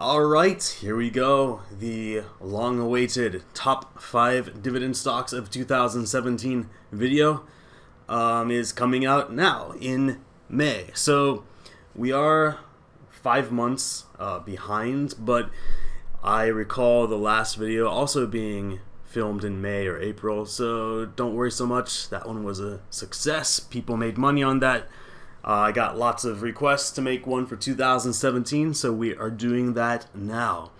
Alright, here we go. The long awaited top 5 dividend stocks of 2017 video um, is coming out now in May. So we are five months uh, behind, but I recall the last video also being filmed in May or April, so don't worry so much. That one was a success. People made money on that. Uh, I got lots of requests to make one for 2017, so we are doing that now.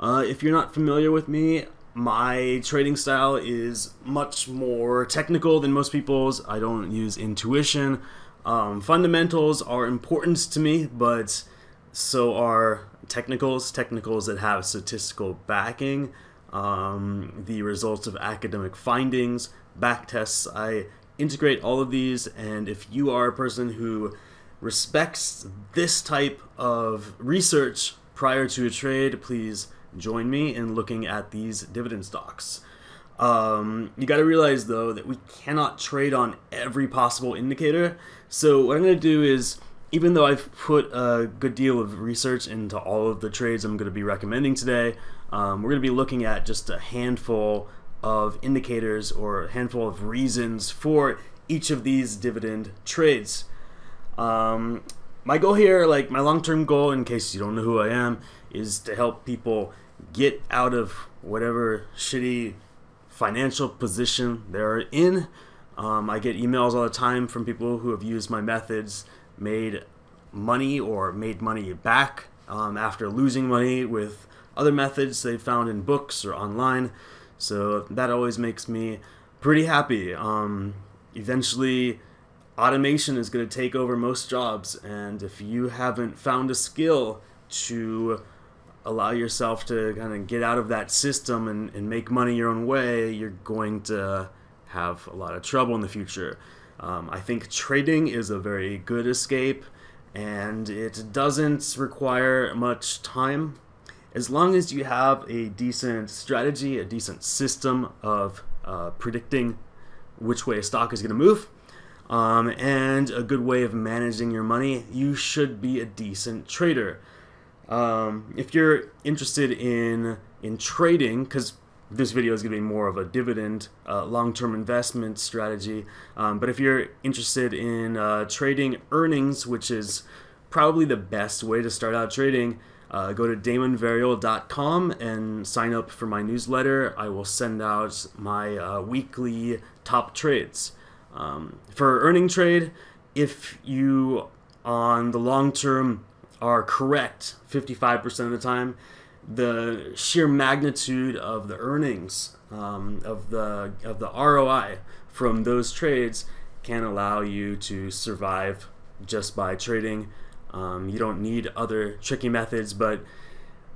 Uh, if you're not familiar with me, my trading style is much more technical than most people's. I don't use intuition. Um, fundamentals are important to me, but so are technicals, technicals that have statistical backing, um, the results of academic findings, back tests. I integrate all of these and if you are a person who respects this type of research prior to a trade please join me in looking at these dividend stocks. Um, you got to realize though that we cannot trade on every possible indicator. So what I'm going to do is even though I've put a good deal of research into all of the trades I'm going to be recommending today um, we're going to be looking at just a handful of indicators or a handful of reasons for each of these dividend trades. Um, my goal here, like my long-term goal, in case you don't know who I am, is to help people get out of whatever shitty financial position they're in. Um, I get emails all the time from people who have used my methods, made money or made money back um, after losing money with other methods they found in books or online. So that always makes me pretty happy. Um, eventually, automation is going to take over most jobs, and if you haven't found a skill to allow yourself to kind of get out of that system and, and make money your own way, you're going to have a lot of trouble in the future. Um, I think trading is a very good escape, and it doesn't require much time as long as you have a decent strategy, a decent system of uh, predicting which way a stock is going to move, um, and a good way of managing your money, you should be a decent trader. Um, if you're interested in in trading, because this video is going to be more of a dividend uh, long-term investment strategy, um, but if you're interested in uh, trading earnings, which is probably the best way to start out trading, uh, go to damonverial.com and sign up for my newsletter. I will send out my uh, weekly top trades. Um, for earning trade, if you on the long term are correct 55% of the time, the sheer magnitude of the earnings um, of the of the ROI from those trades can allow you to survive just by trading um, you don't need other tricky methods, but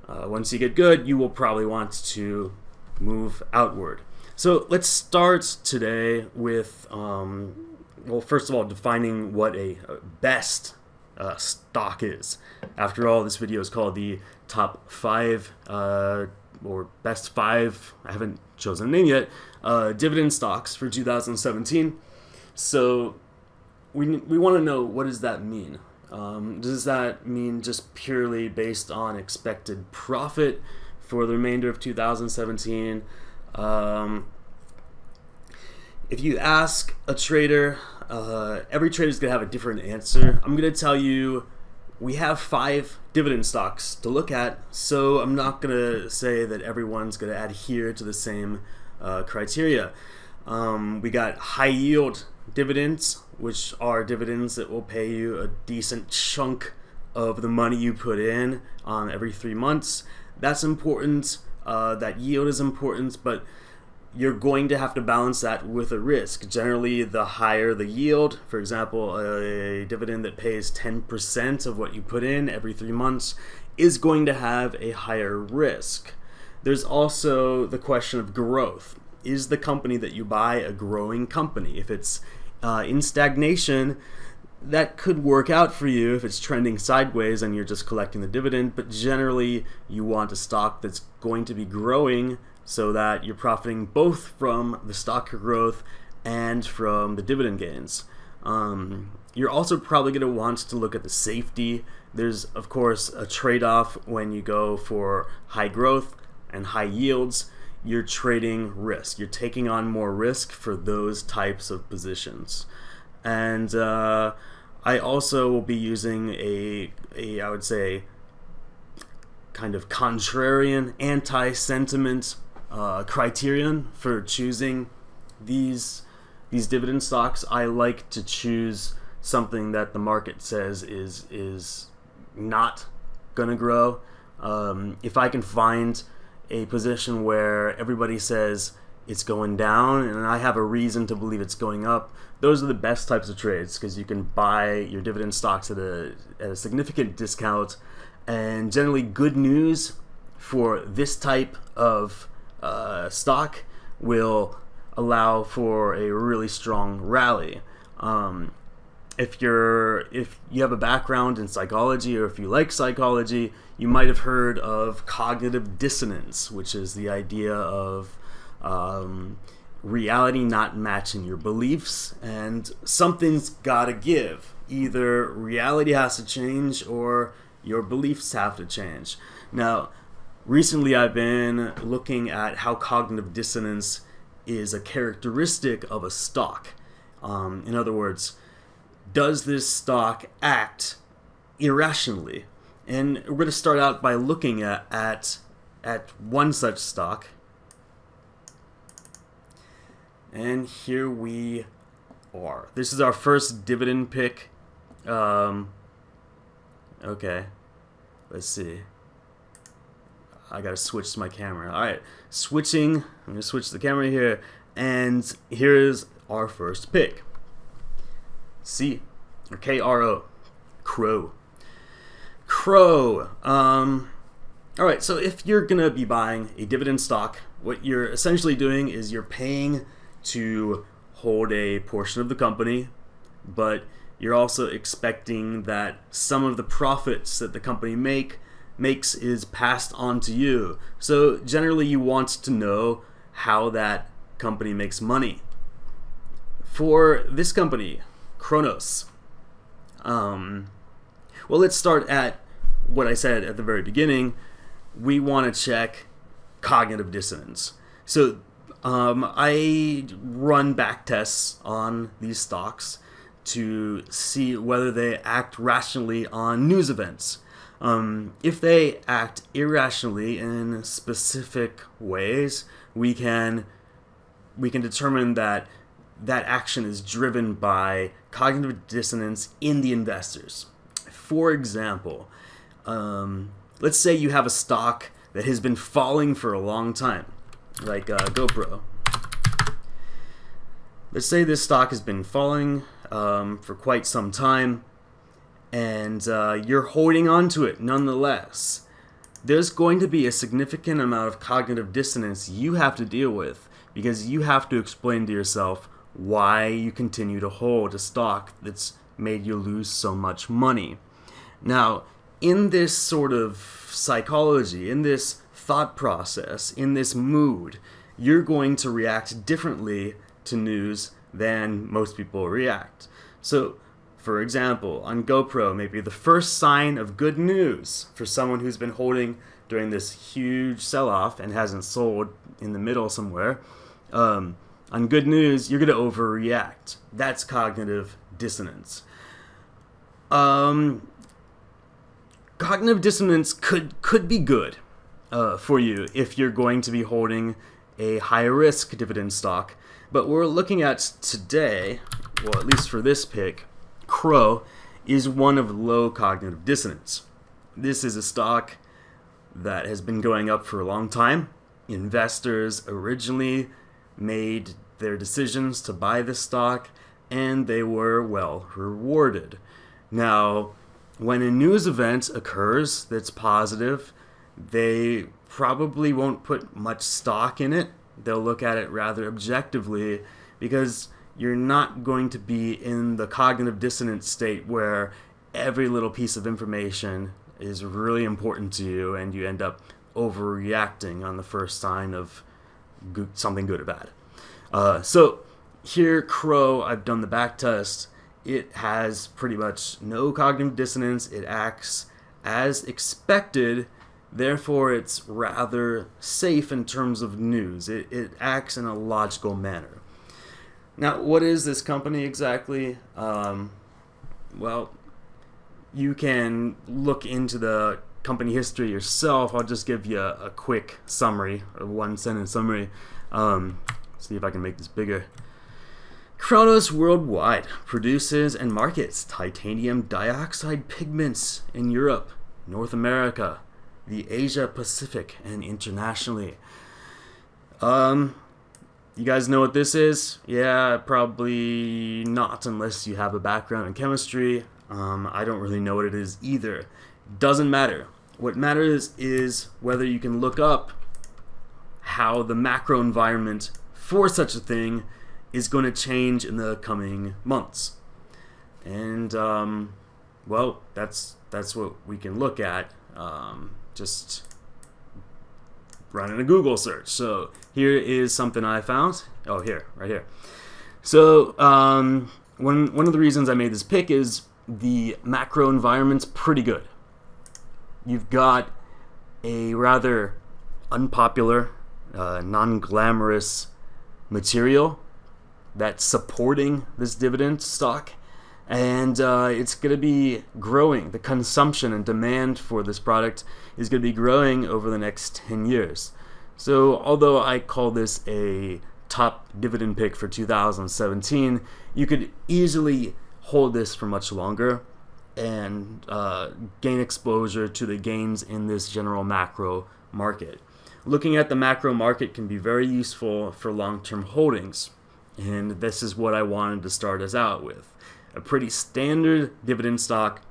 uh, once you get good, you will probably want to move outward. So let's start today with, um, well, first of all, defining what a best uh, stock is. After all, this video is called the top five uh, or best five, I haven't chosen a name yet, uh, dividend stocks for 2017. So we, we want to know what does that mean? Um, does that mean just purely based on expected profit for the remainder of 2017? Um, if you ask a trader, uh, every trader is going to have a different answer. I'm going to tell you we have five dividend stocks to look at, so I'm not going to say that everyone's going to adhere to the same uh, criteria. Um, we got high yield dividends, which are dividends that will pay you a decent chunk of the money you put in um, every three months. That's important. Uh, that yield is important, but you're going to have to balance that with a risk. Generally, the higher the yield, for example, a dividend that pays 10% of what you put in every three months, is going to have a higher risk. There's also the question of growth. Is the company that you buy a growing company? If it's uh, in stagnation, that could work out for you if it's trending sideways and you're just collecting the dividend, but generally you want a stock that's going to be growing so that you're profiting both from the stock growth and from the dividend gains. Um, you're also probably going to want to look at the safety There's, of course, a trade off when you go for high growth and high yields. You're trading risk. You're taking on more risk for those types of positions. And uh, I also will be using a, a, I would say, kind of contrarian, anti sentiment uh, criterion for choosing these these dividend stocks. I like to choose something that the market says is is not gonna grow. Um, if I can find a position where everybody says it's going down and I have a reason to believe it's going up, those are the best types of trades because you can buy your dividend stocks at a, at a significant discount and generally good news for this type of uh, stock will allow for a really strong rally. Um, if you're if you have a background in psychology or if you like psychology, you might have heard of cognitive dissonance, which is the idea of um, reality not matching your beliefs, and something's got to give. Either reality has to change or your beliefs have to change. Now, recently I've been looking at how cognitive dissonance is a characteristic of a stock. Um, in other words, does this stock act irrationally? And we're going to start out by looking at, at, at one such stock. And here we are. This is our first dividend pick. Um, okay. Let's see. I gotta switch to my camera. Alright, switching. I'm gonna switch the camera here. And here's our first pick. C or K R O. Crow. Crow. Um Alright, so if you're gonna be buying a dividend stock, what you're essentially doing is you're paying to hold a portion of the company, but you're also expecting that some of the profits that the company make makes is passed on to you. So generally you want to know how that company makes money. For this company, Kronos, um, well, let's start at what I said at the very beginning. We want to check cognitive dissonance. So um, I run back tests on these stocks to see whether they act rationally on news events. Um, if they act irrationally in specific ways, we can we can determine that that action is driven by cognitive dissonance in the investors. For example, um, let's say you have a stock that has been falling for a long time, like uh, GoPro. Let's say this stock has been falling um, for quite some time, and uh, you're holding on to it nonetheless. There's going to be a significant amount of cognitive dissonance you have to deal with because you have to explain to yourself why you continue to hold a stock that's made you lose so much money. Now, in this sort of psychology, in this thought process, in this mood, you're going to react differently to news than most people react. So, for example, on GoPro, maybe the first sign of good news for someone who's been holding during this huge sell off and hasn't sold in the middle somewhere. Um, on good news, you're going to overreact. That's cognitive dissonance. Um, cognitive dissonance could could be good uh, for you if you're going to be holding a high risk dividend stock but we're looking at today, well, at least for this pick, Crow is one of low cognitive dissonance. This is a stock that has been going up for a long time. Investors originally made their decisions to buy this stock and they were well rewarded. Now, when a news event occurs that's positive, they probably won't put much stock in it they'll look at it rather objectively because you're not going to be in the cognitive dissonance state where every little piece of information is really important to you and you end up overreacting on the first sign of something good or bad. Uh, so here, Crow, I've done the back test. It has pretty much no cognitive dissonance. It acts as expected, therefore, it's rather safe in terms of news. It, it acts in a logical manner. Now, what is this company exactly? Um, well, you can look into the company history yourself. I'll just give you a, a quick summary, a one sentence summary. Um, see if I can make this bigger. Kronos Worldwide produces and markets titanium dioxide pigments in Europe, North America, the Asia Pacific, and internationally. Um, you guys know what this is? Yeah, probably not unless you have a background in chemistry. Um, I don't really know what it is either. Doesn't matter. What matters is whether you can look up how the macro environment for such a thing is going to change in the coming months. And um, well, that's that's what we can look at. Um, just running a Google search. So here is something I found. Oh, here, right here. So um, one one of the reasons I made this pick is the macro environment's pretty good. You've got a rather unpopular, uh, non-glamorous material that's supporting this dividend stock and uh, it's going to be growing. The consumption and demand for this product is going to be growing over the next 10 years. So, although I call this a top dividend pick for 2017, you could easily hold this for much longer and uh, gain exposure to the gains in this general macro market. Looking at the macro market can be very useful for long term holdings. And this is what I wanted to start us out with. A pretty standard dividend stock,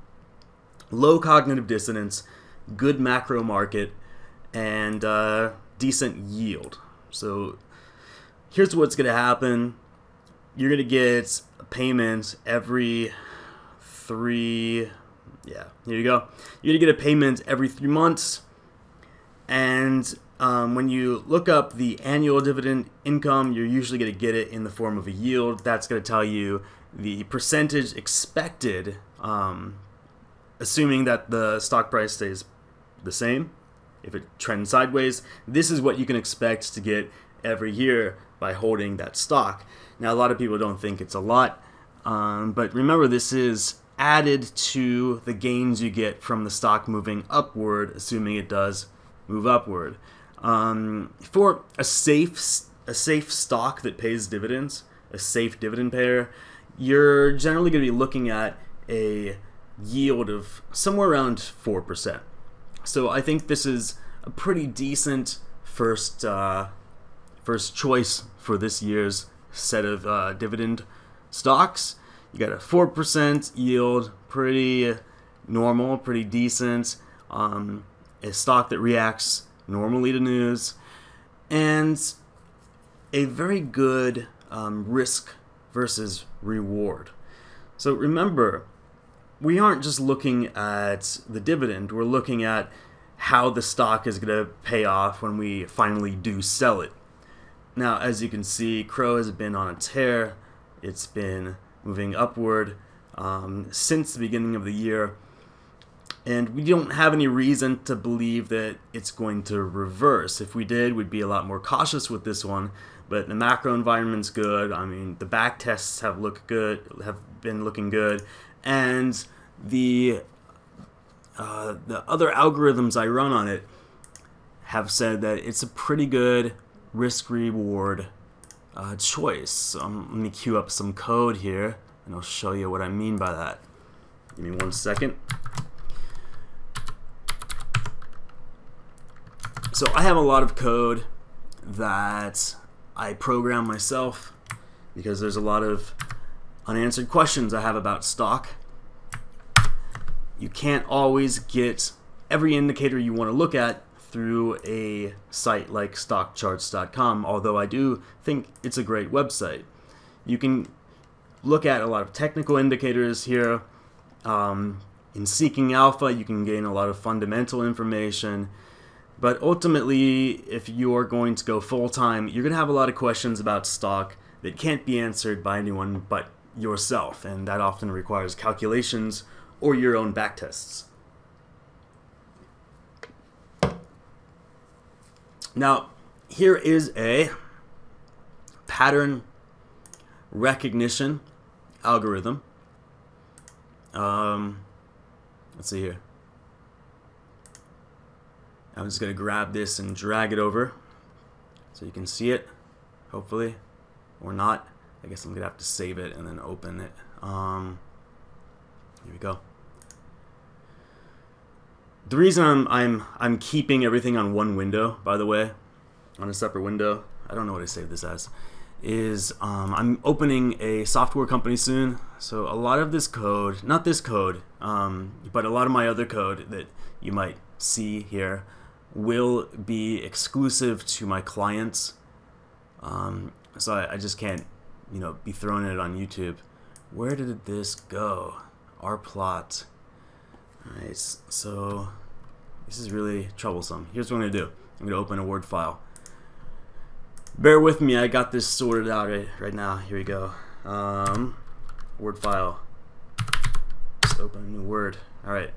low cognitive dissonance, good macro market, and uh, decent yield. So here's what's going to happen. You're going to get a payment every three, yeah, here you go. You're going to get a payment every three months. And um, when you look up the annual dividend income, you're usually going to get it in the form of a yield. That's going to tell you the percentage expected, um, assuming that the stock price stays the same. If it trends sideways, this is what you can expect to get every year by holding that stock. Now, a lot of people don't think it's a lot, um, but remember, this is added to the gains you get from the stock moving upward, assuming it does move upward. Um, for a safe a safe stock that pays dividends, a safe dividend payer, you're generally going to be looking at a yield of somewhere around four percent. So I think this is a pretty decent first uh, first choice for this year's set of uh, dividend stocks. You got a four percent yield, pretty normal, pretty decent. Um, a stock that reacts normally to news, and a very good um, risk versus reward. So remember, we aren't just looking at the dividend, we're looking at how the stock is going to pay off when we finally do sell it. Now, as you can see, Crow has been on a tear. It's been moving upward um, since the beginning of the year and we don't have any reason to believe that it's going to reverse. If we did, we'd be a lot more cautious with this one. But the macro environment's good. I mean, the back tests have looked good, have been looking good, and the uh, the other algorithms I run on it have said that it's a pretty good risk reward uh, choice. So let me queue up some code here, and I'll show you what I mean by that. Give me one second. So I have a lot of code that I program myself because there's a lot of unanswered questions I have about stock. You can't always get every indicator you want to look at through a site like stockcharts.com, although I do think it's a great website. You can look at a lot of technical indicators here. Um, in Seeking Alpha, you can gain a lot of fundamental information. But ultimately, if you are going to go full time, you're going to have a lot of questions about stock that can't be answered by anyone but yourself, and that often requires calculations or your own backtests. Now, here is a pattern recognition algorithm. Um, let's see here. I'm just going to grab this and drag it over so you can see it, hopefully, or not. I guess I'm going to have to save it and then open it. Um, here we go. The reason I'm, I'm, I'm keeping everything on one window, by the way, on a separate window, I don't know what I saved this as, is um, I'm opening a software company soon. So a lot of this code, not this code, um, but a lot of my other code that you might see here will be exclusive to my clients. Um, so I, I, just can't, you know, be throwing it on YouTube. Where did this go? Our plot. Alright, so this is really troublesome. Here's what I'm going to do. I'm going to open a Word file. Bear with me, I got this sorted out right, right now. Here we go. Um, Word file. Just open a new Word. Alright.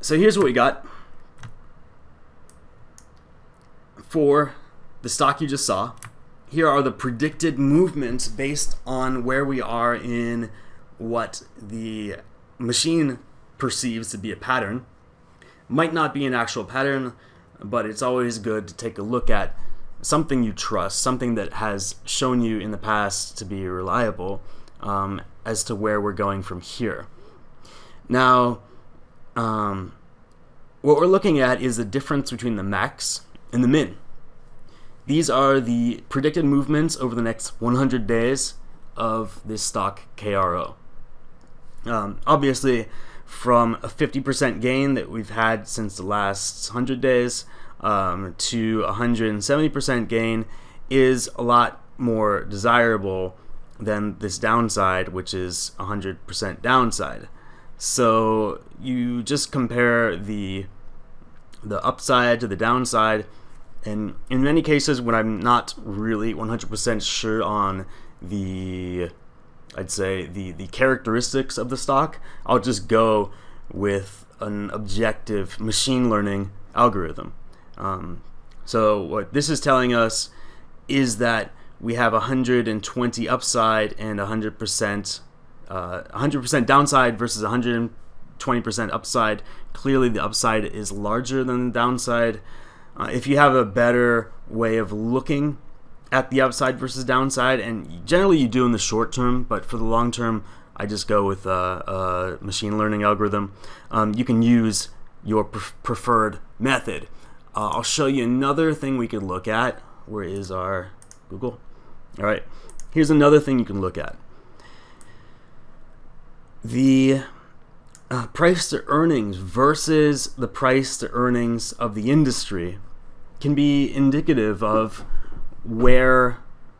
So here's what we got. For the stock you just saw. Here are the predicted movements based on where we are in what the machine perceives to be a pattern. Might not be an actual pattern, but it's always good to take a look at something you trust, something that has shown you in the past to be reliable um, as to where we're going from here. Now, um, what we're looking at is the difference between the max and the min. These are the predicted movements over the next 100 days of this stock KRO. Um, obviously, from a 50% gain that we've had since the last 100 days um, to 170% gain is a lot more desirable than this downside, which is 100% downside. So you just compare the the upside to the downside and in many cases when I'm not really 100% sure on the I'd say the the characteristics of the stock, I'll just go with an objective machine learning algorithm. Um, so what this is telling us is that we have 120 upside and 100% uh, 100% downside versus 120% upside. Clearly, the upside is larger than the downside. Uh, if you have a better way of looking at the upside versus downside, and generally you do in the short term, but for the long term, I just go with a, a machine learning algorithm. Um, you can use your pre preferred method. Uh, I'll show you another thing we could look at. Where is our Google? All right, here's another thing you can look at. The uh, price to earnings versus the price to earnings of the industry can be indicative of where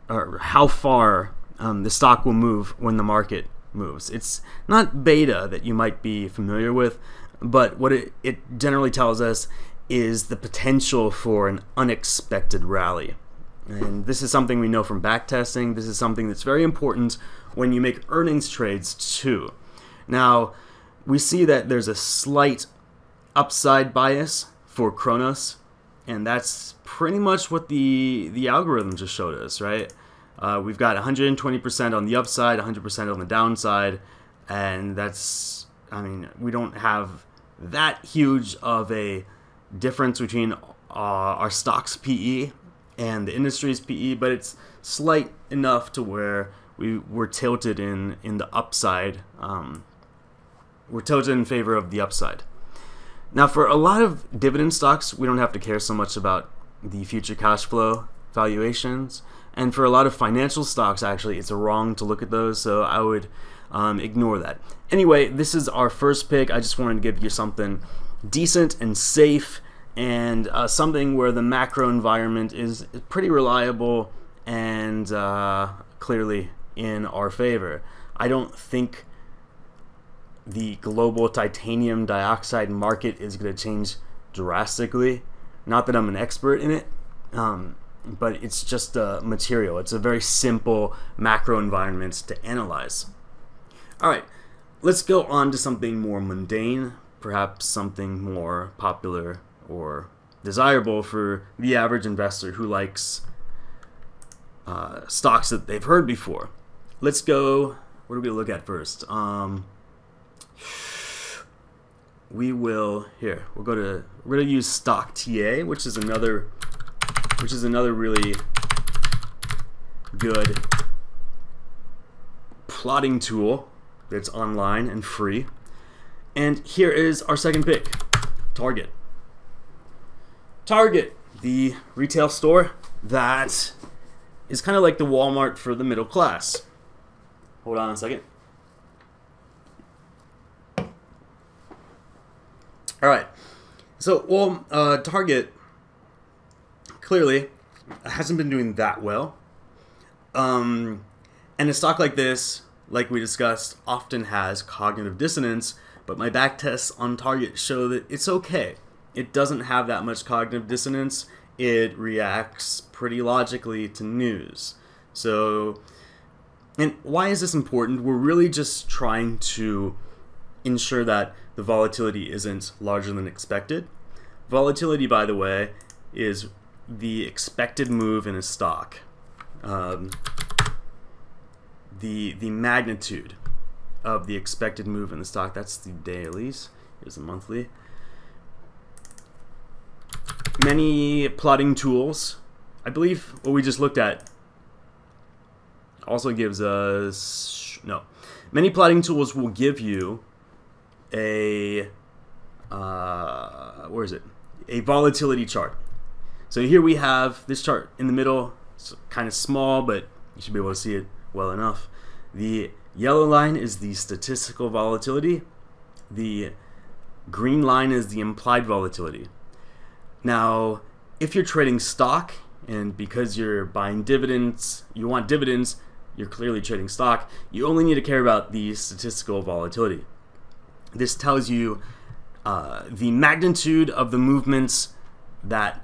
or how far um, the stock will move when the market moves. It's not beta that you might be familiar with, but what it, it generally tells us is the potential for an unexpected rally. And this is something we know from backtesting. This is something that's very important when you make earnings trades too. Now, we see that there's a slight upside bias for Kronos and that's pretty much what the the algorithm just showed us, right? Uh, we've got 120% on the upside, 100% on the downside, and that's, I mean, we don't have that huge of a difference between uh, our stock's PE and the industry's PE, but it's slight enough to where we were tilted in in the upside. Um, we're tilted in favor of the upside. Now, for a lot of dividend stocks, we don't have to care so much about the future cash flow valuations. And for a lot of financial stocks, actually, it's wrong to look at those, so I would um, ignore that. Anyway, this is our first pick. I just wanted to give you something decent and safe and uh, something where the macro environment is pretty reliable and uh, clearly in our favor. I don't think the global titanium dioxide market is going to change drastically. Not that I'm an expert in it, um, but it's just a material. It's a very simple macro environment to analyze. All right, let's go on to something more mundane, perhaps something more popular or desirable for the average investor who likes uh, stocks that they've heard before. Let's go. What do we look at first? Um, we will here. We'll go to. We're gonna use Stock TA, which is another, which is another really good plotting tool that's online and free. And here is our second pick, Target. Target, the retail store that is kind of like the Walmart for the middle class. Hold on a second. All right. So, well, uh, Target clearly hasn't been doing that well. Um, and a stock like this, like we discussed, often has cognitive dissonance, but my back tests on Target show that it's okay. It doesn't have that much cognitive dissonance. It reacts pretty logically to news. So, and why is this important? We're really just trying to ensure that the volatility isn't larger than expected. Volatility, by the way, is the expected move in a stock. Um, the the magnitude of the expected move in the stock. That's the dailies. Here's the monthly. Many plotting tools. I believe what we just looked at also gives us no. Many plotting tools will give you a uh, where is it? A volatility chart. So here we have this chart in the middle. It's kind of small, but you should be able to see it well enough. The yellow line is the statistical volatility. The green line is the implied volatility. Now, if you're trading stock and because you're buying dividends, you want dividends, you're clearly trading stock, you only need to care about the statistical volatility. This tells you uh, the magnitude of the movements that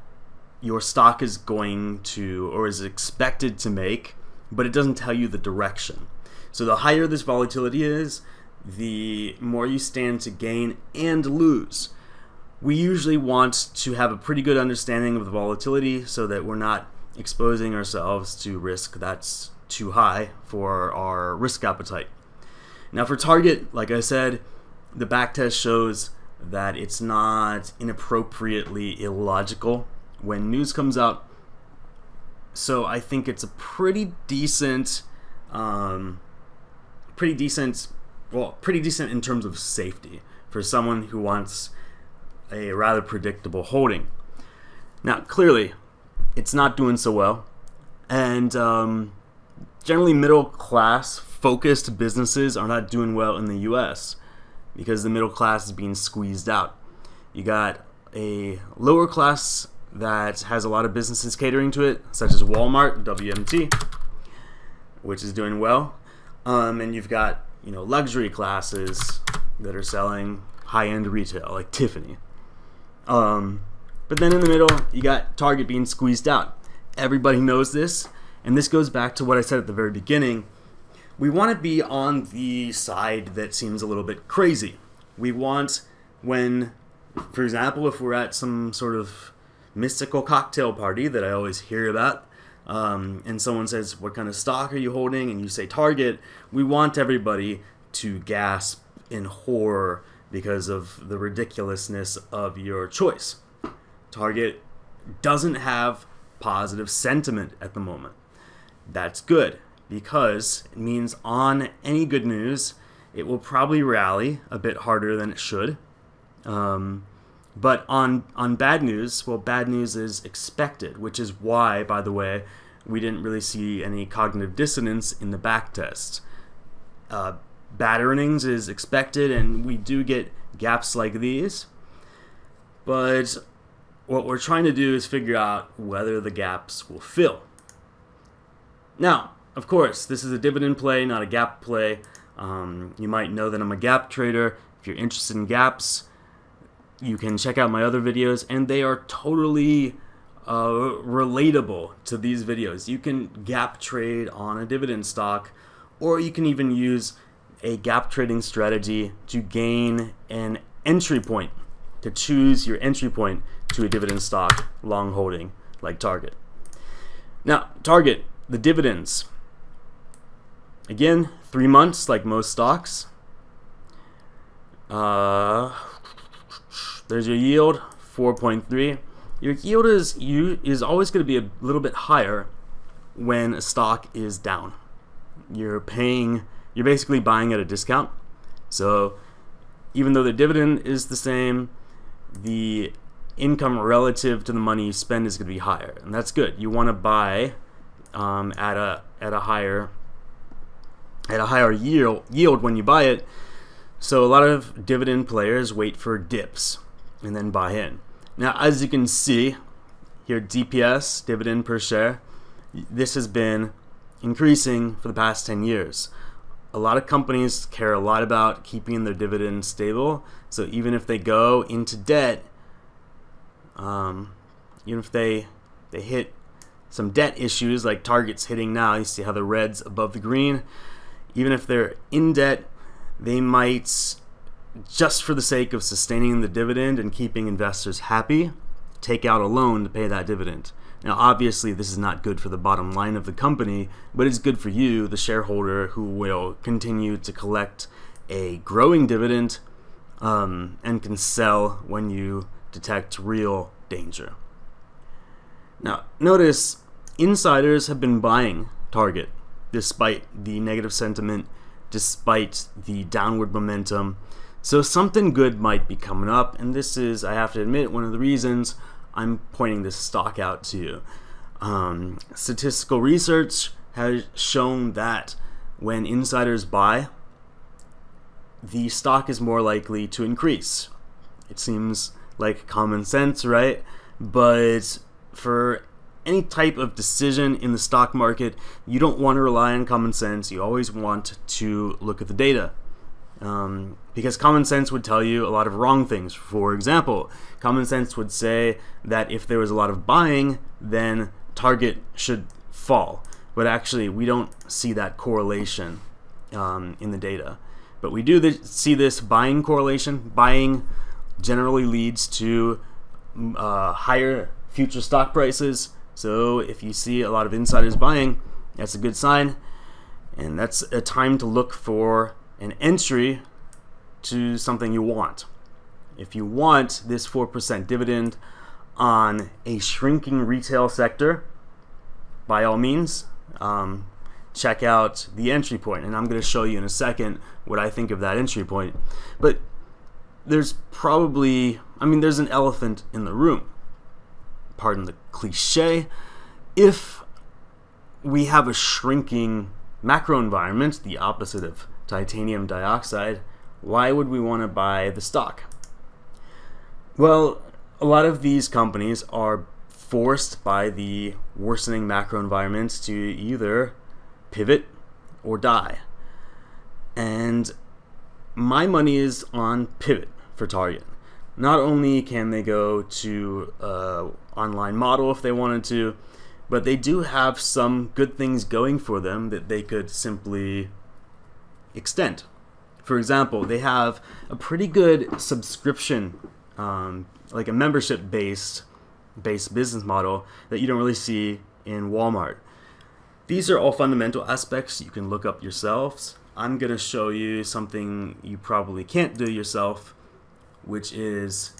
your stock is going to or is expected to make, but it doesn't tell you the direction. So the higher this volatility is, the more you stand to gain and lose. We usually want to have a pretty good understanding of the volatility so that we're not exposing ourselves to risk that's too high for our risk appetite. Now for target, like I said, the back test shows that it's not inappropriately illogical when news comes out. So I think it's a pretty decent, um, pretty decent, well, pretty decent in terms of safety for someone who wants a rather predictable holding. Now, clearly, it's not doing so well, and um, generally, middle class focused businesses are not doing well in the U.S because the middle class is being squeezed out. You got a lower class that has a lot of businesses catering to it, such as Walmart, WMT, which is doing well. Um, and you've got you know luxury classes that are selling high-end retail, like Tiffany. Um, but then in the middle, you got Target being squeezed out. Everybody knows this, and this goes back to what I said at the very beginning we want to be on the side that seems a little bit crazy. We want when, for example, if we're at some sort of mystical cocktail party that I always hear about, um, and someone says, What kind of stock are you holding? and you say Target, we want everybody to gasp in horror because of the ridiculousness of your choice. Target doesn't have positive sentiment at the moment. That's good because it means on any good news, it will probably rally a bit harder than it should. Um, but on on bad news, well, bad news is expected, which is why, by the way, we didn't really see any cognitive dissonance in the back test. Uh, bad earnings is expected, and we do get gaps like these. But what we're trying to do is figure out whether the gaps will fill. Now, of course, this is a dividend play, not a gap play. Um, you might know that I'm a gap trader. If you're interested in gaps, you can check out my other videos, and they are totally uh, relatable to these videos. You can gap trade on a dividend stock, or you can even use a gap trading strategy to gain an entry point, to choose your entry point to a dividend stock long holding like Target. Now, Target, the dividends. Again, three months like most stocks. Uh, there's your yield, 4.3 your yield is you is always going to be a little bit higher when a stock is down. You're paying you're basically buying at a discount. So even though the dividend is the same, the income relative to the money you spend is going to be higher, and that's good. You want to buy um, at a at a higher at a higher yield yield when you buy it. So a lot of dividend players wait for dips and then buy in. Now, as you can see here, DPS, dividend per share, this has been increasing for the past 10 years. A lot of companies care a lot about keeping their dividend stable. So even if they go into debt, um, even if they they hit some debt issues like Target's hitting now, you see how the red's above the green. Even if they're in debt, they might just for the sake of sustaining the dividend and keeping investors happy, take out a loan to pay that dividend. Now, obviously, this is not good for the bottom line of the company, but it's good for you, the shareholder, who will continue to collect a growing dividend um, and can sell when you detect real danger. Now, notice insiders have been buying Target despite the negative sentiment, despite the downward momentum. So something good might be coming up, and this is, I have to admit, one of the reasons I'm pointing this stock out to you. Um, statistical research has shown that when insiders buy, the stock is more likely to increase. It seems like common sense, right? But for any type of decision in the stock market, you don't want to rely on common sense. You always want to look at the data. Um, because common sense would tell you a lot of wrong things. For example, common sense would say that if there was a lot of buying, then Target should fall. But actually, we don't see that correlation um, in the data. But we do th see this buying correlation. Buying generally leads to uh, higher future stock prices. So if you see a lot of insiders buying, that's a good sign. And that's a time to look for an entry to something you want. If you want this 4% dividend on a shrinking retail sector, by all means, um, check out the entry point. And I'm going to show you in a second what I think of that entry point. But there's probably, I mean, there's an elephant in the room. Pardon the cliche. If we have a shrinking macro environment, the opposite of titanium dioxide, why would we want to buy the stock? Well, a lot of these companies are forced by the worsening macro environment to either pivot or die. And my money is on pivot for Target. Not only can they go to uh, online model if they wanted to, but they do have some good things going for them that they could simply extend. For example, they have a pretty good subscription, um, like a membership based based business model that you don't really see in Walmart. These are all fundamental aspects you can look up yourselves. I'm going to show you something you probably can't do yourself, which is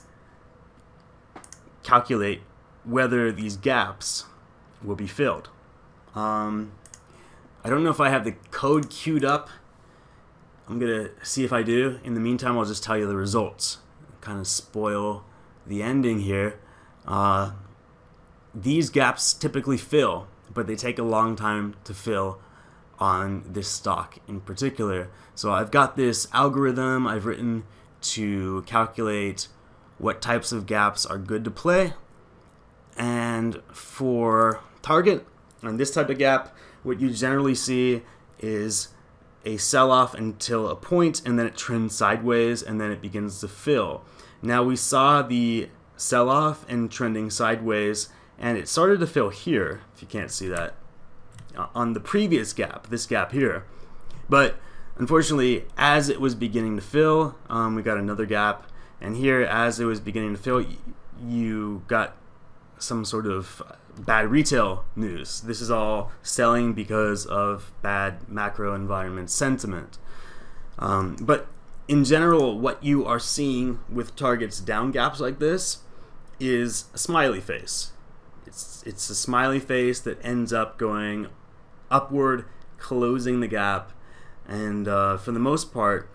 calculate whether these gaps will be filled. Um, I don't know if I have the code queued up I'm gonna see if I do. In the meantime, I'll just tell you the results. Kind of spoil the ending here. Uh, these gaps typically fill, but they take a long time to fill on this stock in particular. So I've got this algorithm I've written to calculate what types of gaps are good to play. And for target, on this type of gap, what you generally see is a sell off until a point and then it trends sideways and then it begins to fill. Now we saw the sell off and trending sideways and it started to fill here, if you can't see that, uh, on the previous gap, this gap here. But unfortunately, as it was beginning to fill, um, we got another gap, and here, as it was beginning to fill, you got some sort of bad retail news. This is all selling because of bad macro environment sentiment. Um, but in general, what you are seeing with targets down gaps like this is a smiley face. It's, it's a smiley face that ends up going upward, closing the gap, and uh, for the most part,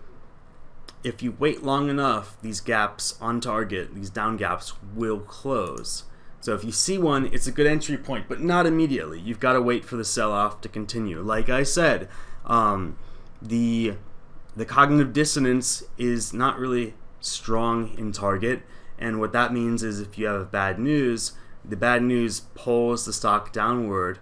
if you wait long enough, these gaps on target, these down gaps, will close. So if you see one, it's a good entry point, but not immediately. You've got to wait for the sell-off to continue. Like I said, um, the the cognitive dissonance is not really strong in target, and what that means is if you have bad news, the bad news pulls the stock downward,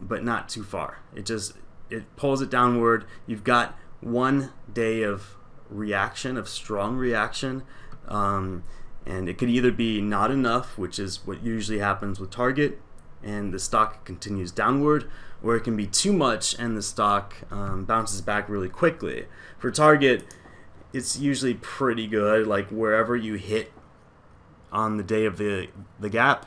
but not too far. It just it pulls it downward. You've got one day of reaction, of strong reaction. Um, and it could either be not enough, which is what usually happens with Target, and the stock continues downward, or it can be too much and the stock um, bounces back really quickly. For Target, it's usually pretty good, like wherever you hit on the day of the, the gap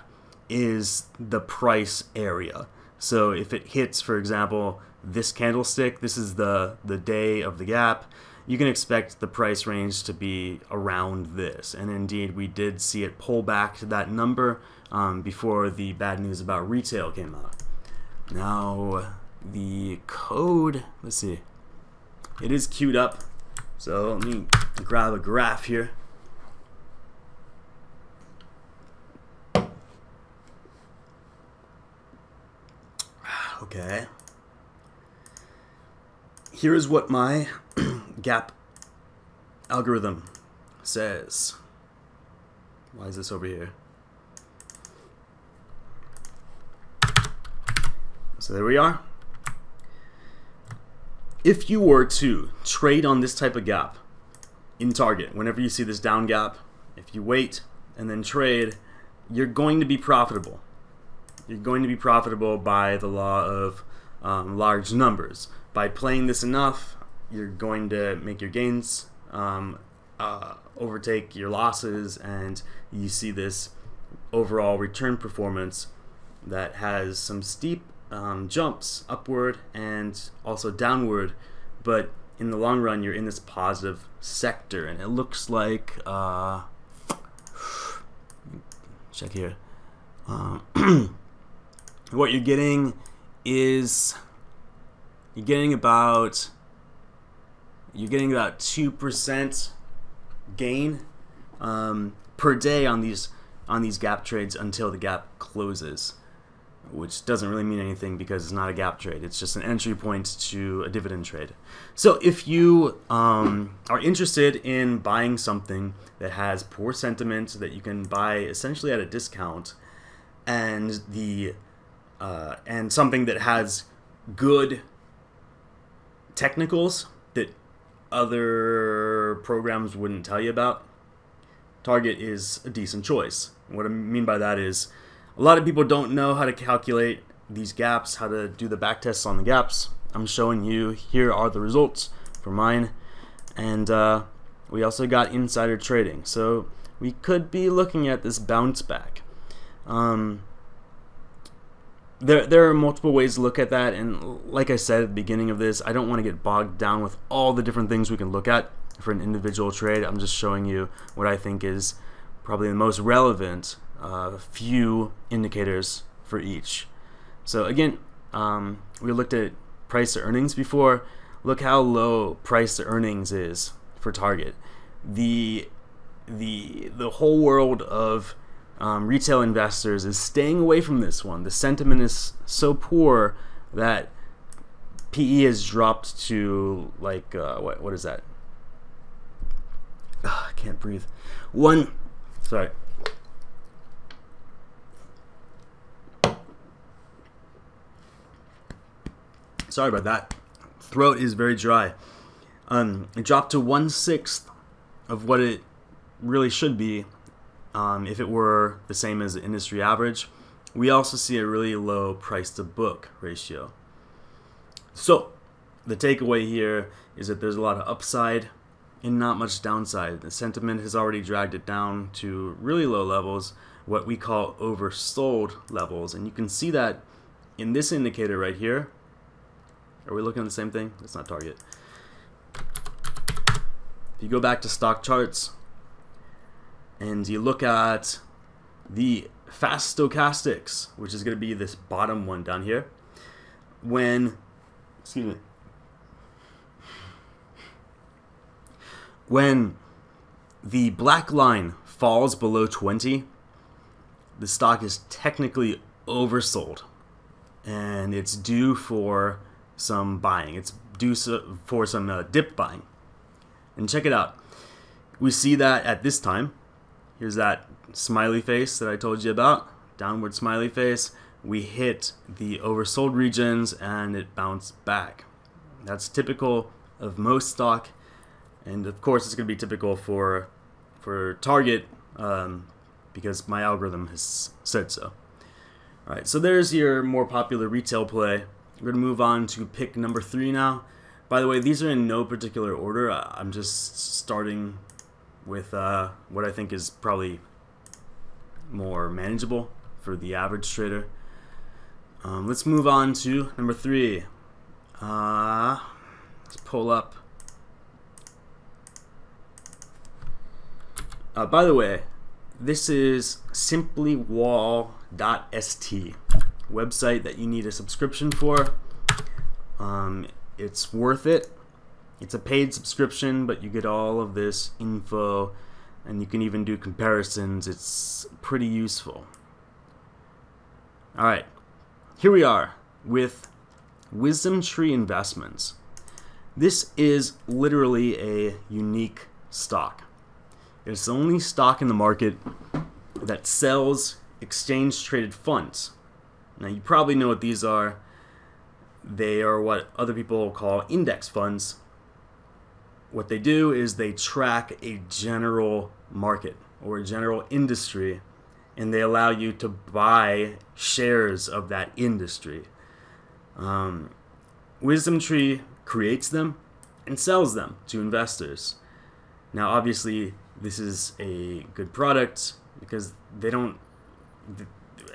is the price area. So if it hits, for example, this candlestick, this is the, the day of the gap, you can expect the price range to be around this. And indeed, we did see it pull back to that number um, before the bad news about retail came out. Now, the code, let's see, it is queued up. So let me grab a graph here. Okay. Here is what my gap algorithm says. Why is this over here? So there we are. If you were to trade on this type of gap in target, whenever you see this down gap, if you wait and then trade, you're going to be profitable. You're going to be profitable by the law of um, large numbers. By playing this enough, you're going to make your gains um, uh, overtake your losses, and you see this overall return performance that has some steep um, jumps upward and also downward, but in the long run, you're in this positive sector, and it looks like uh, check here. Um, what you're getting is you're getting about you're getting about 2% gain um, per day on these on these gap trades until the gap closes which doesn't really mean anything because it's not a gap trade. It's just an entry point to a dividend trade. So if you um, are interested in buying something that has poor sentiment that you can buy essentially at a discount, and the uh, and something that has good technicals other programs wouldn't tell you about, Target is a decent choice. What I mean by that is a lot of people don't know how to calculate these gaps, how to do the back tests on the gaps. I'm showing you here are the results for mine. And uh, we also got insider trading. So we could be looking at this bounce back. Um, there, there are multiple ways to look at that, and like I said at the beginning of this, I don't want to get bogged down with all the different things we can look at for an individual trade. I'm just showing you what I think is probably the most relevant uh, few indicators for each. So again, um, we looked at price to earnings before. Look how low price to earnings is for Target. The the the whole world of um, retail investors is staying away from this one. The sentiment is so poor that PE has dropped to like uh, what what is that? Ugh, I can't breathe. One, sorry. Sorry about that. Throat is very dry. Um, it dropped to one sixth of what it really should be um, if it were the same as the industry average. we also see a really low price to book ratio. So, the takeaway here is that there's a lot of upside and not much downside. The sentiment has already dragged it down to really low levels, what we call oversold levels. And you can see that in this indicator right here. Are we looking at the same thing? It's not target. If you go back to stock charts and you look at the fast stochastics, which is going to be this bottom one down here, when, excuse me, when the black line falls below 20, the stock is technically oversold and it's due for some buying. It's due for some uh, dip buying. And check it out. We see that at this time. Here's that smiley face that I told you about, downward smiley face. We hit the oversold regions and it bounced back. That's typical of most stock, and of course it's going to be typical for for Target um, because my algorithm has said so. All right, so there's your more popular retail play. We're going to move on to pick number three now. By the way, these are in no particular order. I'm just starting with uh, what I think is probably more manageable for the average trader. Um, let's move on to number three. Uh, let's pull up. Uh, by the way, this is simplywall.st website that you need a subscription for. Um, it's worth it. It's a paid subscription, but you get all of this info and you can even do comparisons. It's pretty useful. All right, here we are with Wisdom Tree Investments. This is literally a unique stock. It's the only stock in the market that sells exchange traded funds. Now, you probably know what these are. They are what other people call index funds, what they do is they track a general market or a general industry and they allow you to buy shares of that industry. Um, Wisdom Tree creates them and sells them to investors. Now, obviously, this is a good product because they don't.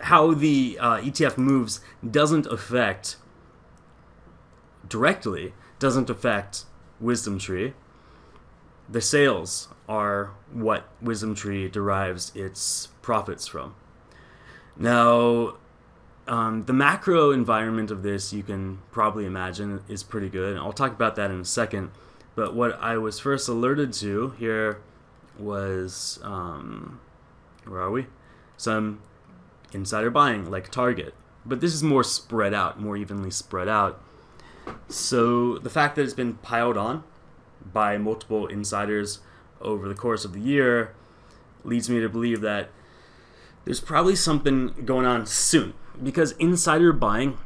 How the uh, ETF moves doesn't affect directly, doesn't affect Wisdom Tree the sales are what Wisdom Tree derives its profits from. Now, um, the macro environment of this, you can probably imagine, is pretty good. I'll talk about that in a second. But what I was first alerted to here was um, where are we? Some insider buying, like Target. But this is more spread out, more evenly spread out. So the fact that it's been piled on by multiple insiders over the course of the year leads me to believe that there's probably something going on soon. Because insider buying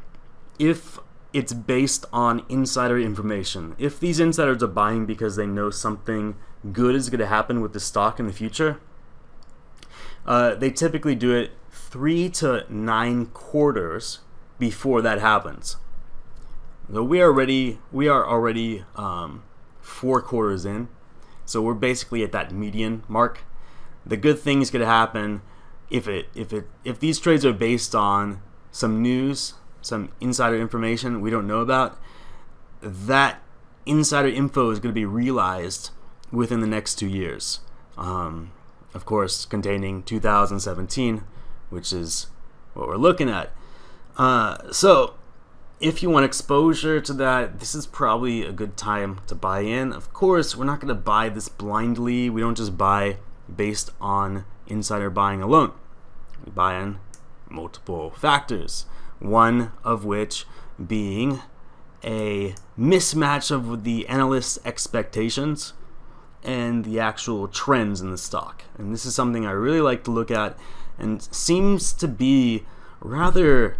if it's based on insider information if these insiders are buying because they know something good is going to happen with the stock in the future uh, they typically do it three to nine quarters before that happens. So we are already we are already um, four quarters in. So we're basically at that median mark. The good thing is going to happen if it if it if these trades are based on some news, some insider information we don't know about, that insider info is going to be realized within the next two years. Um, of course, containing 2017, which is what we're looking at. Uh, so if you want exposure to that, this is probably a good time to buy in. Of course, we're not going to buy this blindly. We don't just buy based on insider buying alone. We buy in multiple factors, one of which being a mismatch of the analyst's expectations and the actual trends in the stock. And this is something I really like to look at and seems to be rather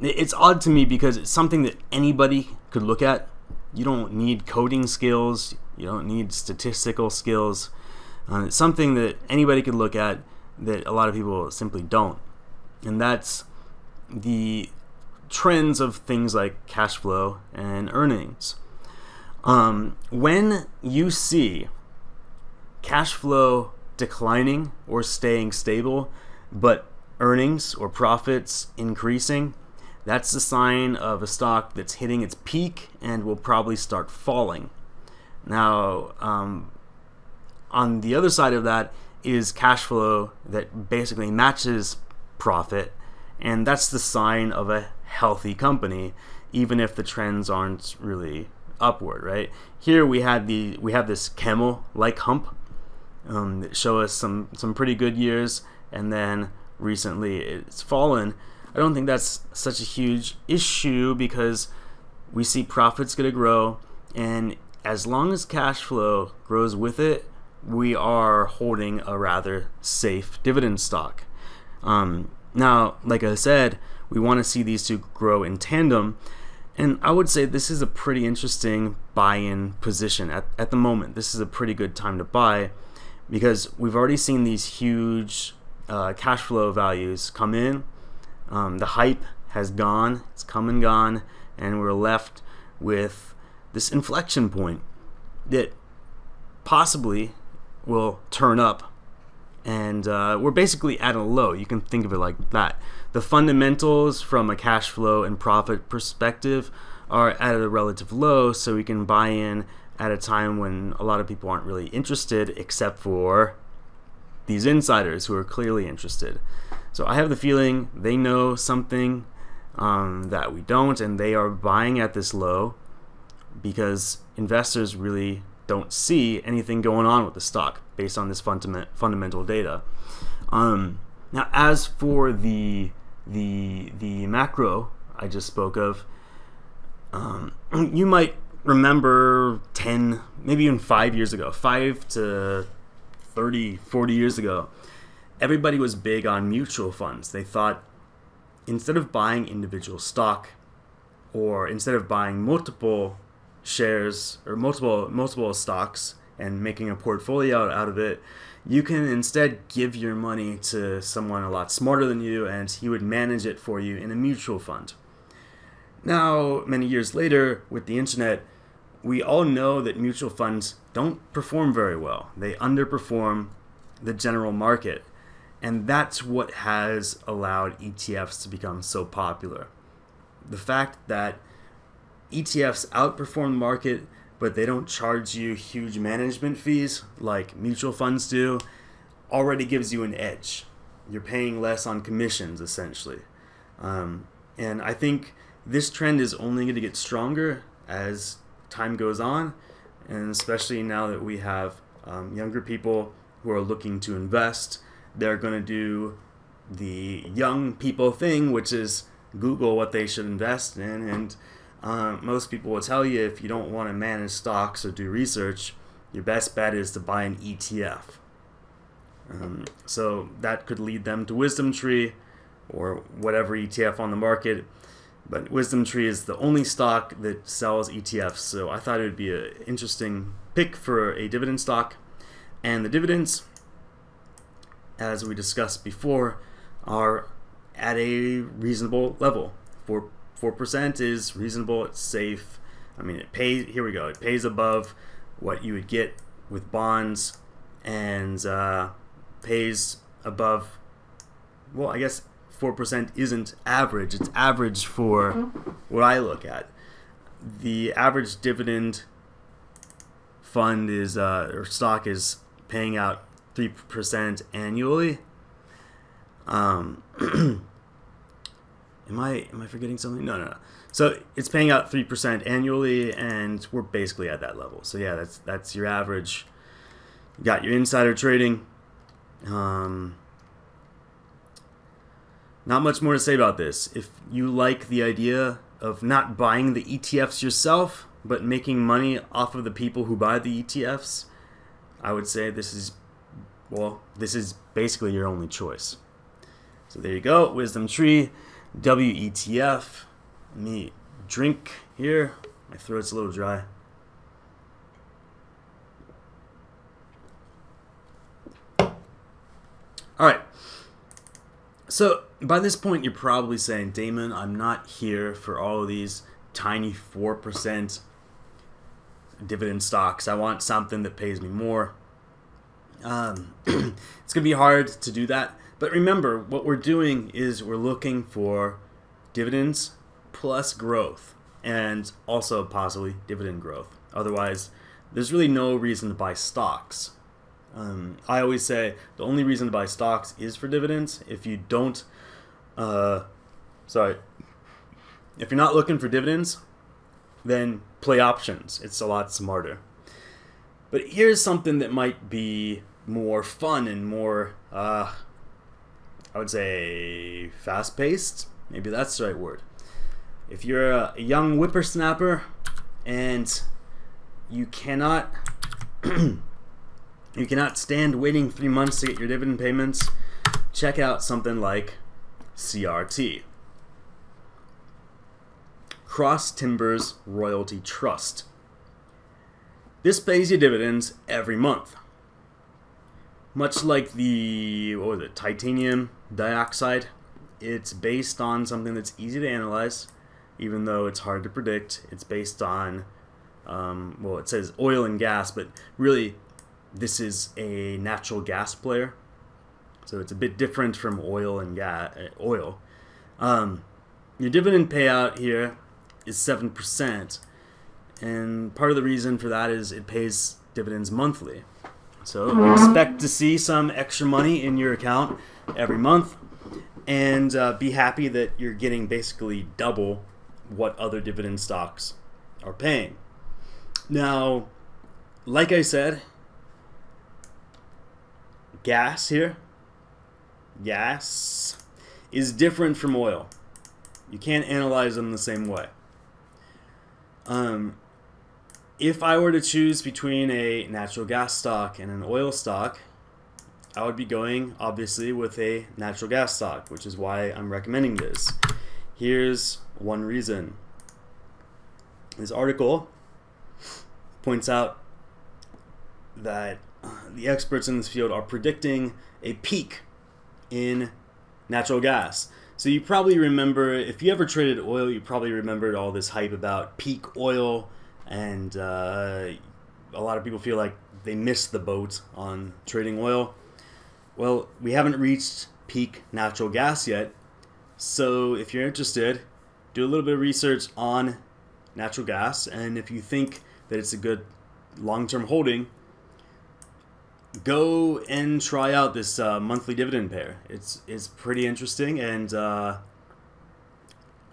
it's odd to me because it's something that anybody could look at. You don't need coding skills, you don't need statistical skills. Uh, it's something that anybody could look at that a lot of people simply don't. And that's the trends of things like cash flow and earnings. Um, when you see cash flow declining or staying stable, but earnings or profits increasing, that's the sign of a stock that's hitting its peak and will probably start falling. Now, um, on the other side of that is cash flow that basically matches profit, and that's the sign of a healthy company, even if the trends aren't really upward, right? Here we had the we have this camel like hump um, that show us some some pretty good years, and then recently it's fallen. I don't think that's such a huge issue because we see profits going to grow, and as long as cash flow grows with it, we are holding a rather safe dividend stock. Um, now, like I said, we want to see these two grow in tandem. And I would say this is a pretty interesting buy in position at, at the moment. This is a pretty good time to buy because we've already seen these huge uh, cash flow values come in. Um, the hype has gone, it's come and gone, and we're left with this inflection point that possibly will turn up and uh, we're basically at a low. You can think of it like that. The fundamentals from a cash flow and profit perspective are at a relative low, so we can buy in at a time when a lot of people aren't really interested, except for these insiders who are clearly interested. So I have the feeling they know something um, that we don't, and they are buying at this low because investors really don't see anything going on with the stock based on this fundament, fundamental data. Um, now, as for the the the macro I just spoke of, um, you might remember 10, maybe even five years ago, five to 30, 40 years ago, everybody was big on mutual funds. They thought instead of buying individual stock or instead of buying multiple shares or multiple multiple stocks and making a portfolio out of it, you can instead give your money to someone a lot smarter than you and he would manage it for you in a mutual fund. Now, many years later, with the internet, we all know that mutual funds don't perform very well. They underperform the general market. And that's what has allowed ETFs to become so popular. The fact that ETFs outperform the market, but they don't charge you huge management fees like mutual funds do, already gives you an edge. You're paying less on commissions, essentially. Um, and I think this trend is only going to get stronger as time goes on, and especially now that we have um, younger people who are looking to invest, they're going to do the young people thing, which is Google what they should invest in and um, most people will tell you if you don't want to manage stocks or do research, your best bet is to buy an ETF. Um, so that could lead them to Wisdom Tree or whatever ETF on the market. But Wisdom Tree is the only stock that sells ETFs, so I thought it would be an interesting pick for a dividend stock. And the dividends, as we discussed before, are at a reasonable level. For four percent is reasonable. It's safe. I mean, it pays. Here we go. It pays above what you would get with bonds, and uh, pays above. Well, I guess four percent isn't average. It's average for what I look at. The average dividend fund is uh, or stock is paying out three percent annually. Um, Am I am I forgetting something? No, no, no. So it's paying out three percent annually, and we're basically at that level. So yeah, that's that's your average. You got your insider trading. Um, not much more to say about this. If you like the idea of not buying the ETFs yourself, but making money off of the people who buy the ETFs, I would say this is, well, this is basically your only choice. So there you go, Wisdom Tree. WETF. Let me drink here. My throat's a little dry. All right. So by this point, you're probably saying, Damon, I'm not here for all of these tiny 4% dividend stocks. I want something that pays me more. Um, it's going to be hard to do that. But remember, what we're doing is we're looking for dividends plus growth and also possibly dividend growth. Otherwise, there's really no reason to buy stocks. Um, I always say the only reason to buy stocks is for dividends. If you don't, uh, sorry, if you're not looking for dividends, then play options. It's a lot smarter. But here's something that might be more fun and more, uh, I would say, fast paced. Maybe that's the right word. If you're a young whippersnapper and you cannot you cannot stand waiting three months to get your dividend payments, check out something like CRT. Cross Timbers Royalty Trust. This pays you dividends every month. Much like the what was it, titanium dioxide, it's based on something that's easy to analyze, even though it's hard to predict. It's based on um, well, it says oil and gas, but really, this is a natural gas player, so it's a bit different from oil and gas. Oil. Um, your dividend payout here is seven percent, and part of the reason for that is it pays dividends monthly. So expect to see some extra money in your account every month, and uh, be happy that you're getting basically double what other dividend stocks are paying. Now, like I said, gas here, gas is different from oil. You can't analyze them the same way. Um, if I were to choose between a natural gas stock and an oil stock, I would be going, obviously, with a natural gas stock, which is why I'm recommending this. Here's one reason. This article points out that the experts in this field are predicting a peak in natural gas. So you probably remember, if you ever traded oil, you probably remembered all this hype about peak oil, and uh, a lot of people feel like they missed the boat on trading oil. Well, we haven't reached peak natural gas yet, so if you're interested, do a little bit of research on natural gas, and if you think that it's a good long-term holding, go and try out this uh, monthly dividend pair. It's it's pretty interesting, and uh,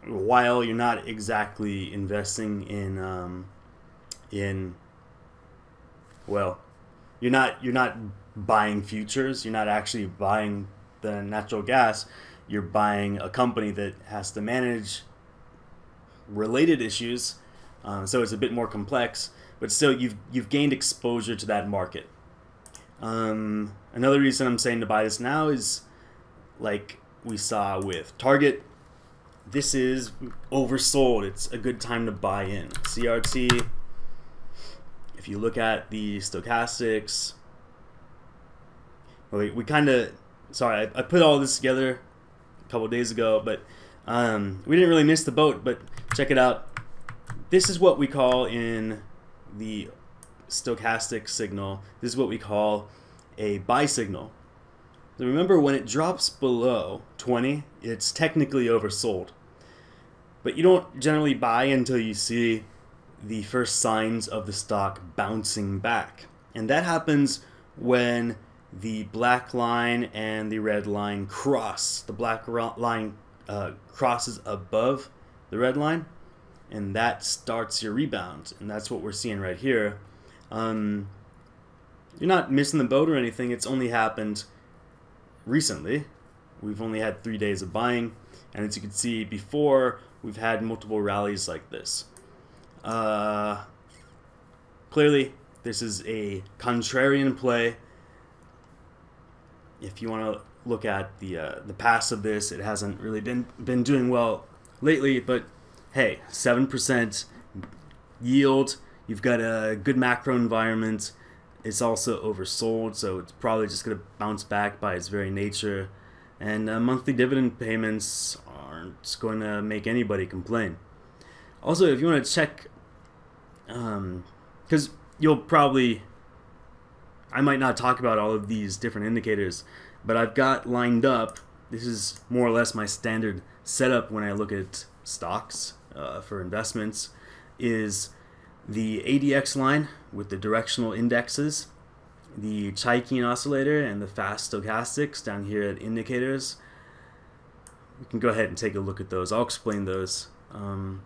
while you're not exactly investing in um, in well, you're not you're not buying futures. You're not actually buying the natural gas. You're buying a company that has to manage related issues um, so it's a bit more complex, but still you've you've gained exposure to that market. Um, another reason I'm saying to buy this now is like we saw with Target. This is oversold. It's a good time to buy in. CRT. If you look at the stochastics, we, we kind of sorry I, I, put all this together a couple days ago, but um, we didn't really miss the boat. But check it out this is what we call in the stochastic signal, this is what we call a buy signal. So remember, when it drops below 20, it's technically oversold. But you don't generally buy until you see the first signs of the stock bouncing back. And that happens when the black line and the red line cross. The black line uh, crosses above the red line, and that starts your rebound, and that's what we're seeing right here. Um, you're not missing the boat or anything. It's only happened recently. We've only had three days of buying, and as you can see before, we've had multiple rallies like this. Uh, clearly, this is a contrarian play. If you want to look at the uh, the past of this, it hasn't really been been doing well lately, but hey, 7% yield, you've got a good macro environment, it's also oversold, so it's probably just going to bounce back by its very nature. and uh, monthly dividend payments aren't going to make anybody complain. Also, if you want to check, because um, you'll probably, I might not talk about all of these different indicators, but I've got lined up. This is more or less my standard setup when I look at stocks uh, for investments. Is the ADX line with the directional indexes, the Chaikin oscillator, and the fast stochastics down here at indicators. We can go ahead and take a look at those. I'll explain those. Um,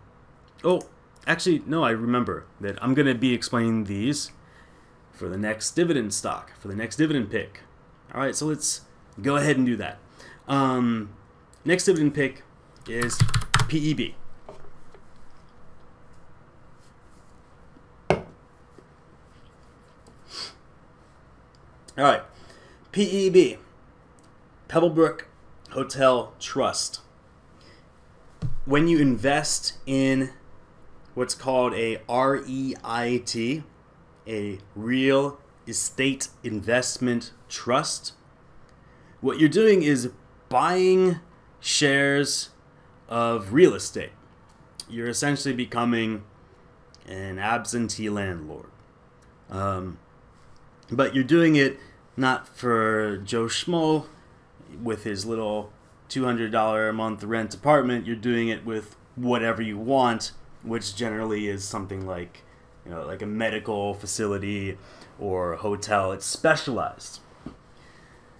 oh, actually, no, I remember that I'm going to be explaining these for the next dividend stock, for the next dividend pick. All right, so let's go ahead and do that. Um, next dividend pick is PEB. All right, PEB, Pebblebrook Hotel Trust. When you invest in what's called a REIT, a Real Estate Investment Trust, what you're doing is buying shares of real estate. You're essentially becoming an absentee landlord. Um, but you're doing it not for Joe Schmo with his little $200 a month rent apartment. You're doing it with whatever you want, which generally is something like, you know, like a medical facility or hotel. It's specialized.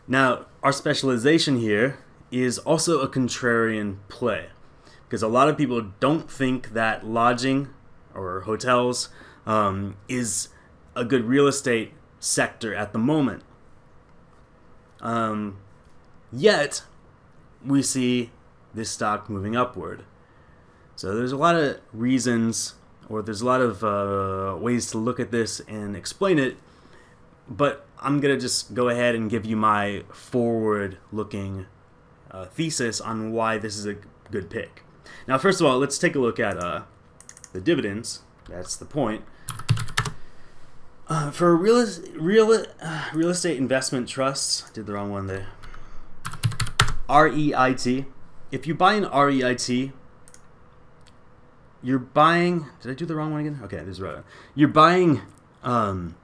Now, our specialization here is also a contrarian play because a lot of people don't think that lodging or hotels um, is a good real estate sector at the moment. Um, yet, we see this stock moving upward. So there's a lot of reasons, or there's a lot of uh, ways to look at this and explain it, but I'm going to just go ahead and give you my forward-looking uh, thesis on why this is a good pick. Now, first of all, let's take a look at uh, the dividends. That's the point. Uh, for real real uh, real estate investment trusts, did the wrong one there. REIT. If you buy an REIT, you're buying. Did I do the wrong one again? Okay, this is right. You're buying. Um,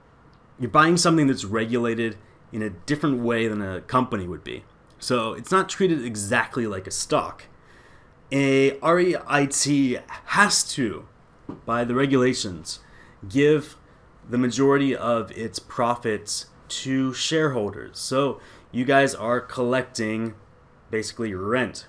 you're buying something that's regulated in a different way than a company would be. So it's not treated exactly like a stock. A REIT has to, by the regulations, give the majority of its profits to shareholders. So you guys are collecting basically rent.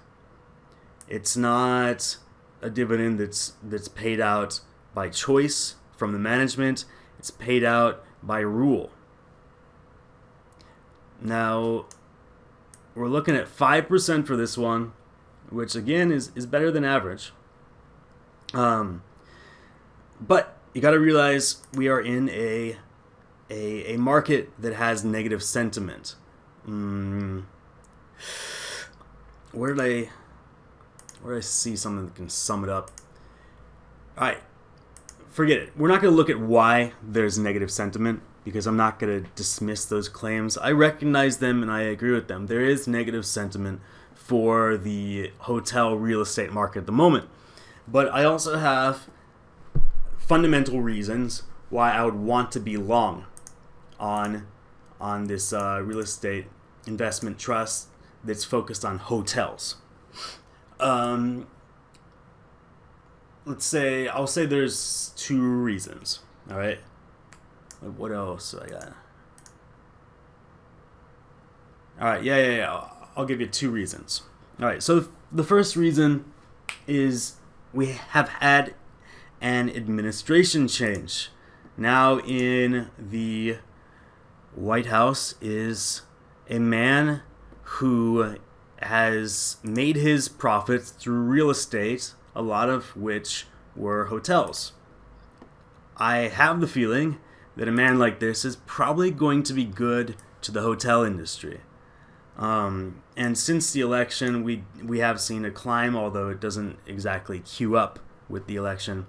It's not a dividend that's that's paid out by choice from the management. It's paid out by rule. Now we're looking at 5% for this one, which again is, is better than average. Um, but you got to realize we are in a, a, a market that has negative sentiment. Mm. Where did I where I see something that can sum it up? All right, forget it. We're not going to look at why there's negative sentiment because I'm not going to dismiss those claims. I recognize them and I agree with them. There is negative sentiment for the hotel real estate market at the moment. But I also have fundamental reasons why I would want to be long on on this uh, real estate investment trust that's focused on hotels. Um, let's say I'll say there's two reasons. All right. What else I got? All right. Yeah, yeah, yeah. I'll give you two reasons. All right. So the first reason is we have had an administration change. Now in the White House is a man who has made his profits through real estate, a lot of which were hotels. I have the feeling that a man like this is probably going to be good to the hotel industry. Um, and since the election, we we have seen a climb, although it doesn't exactly queue up with the election.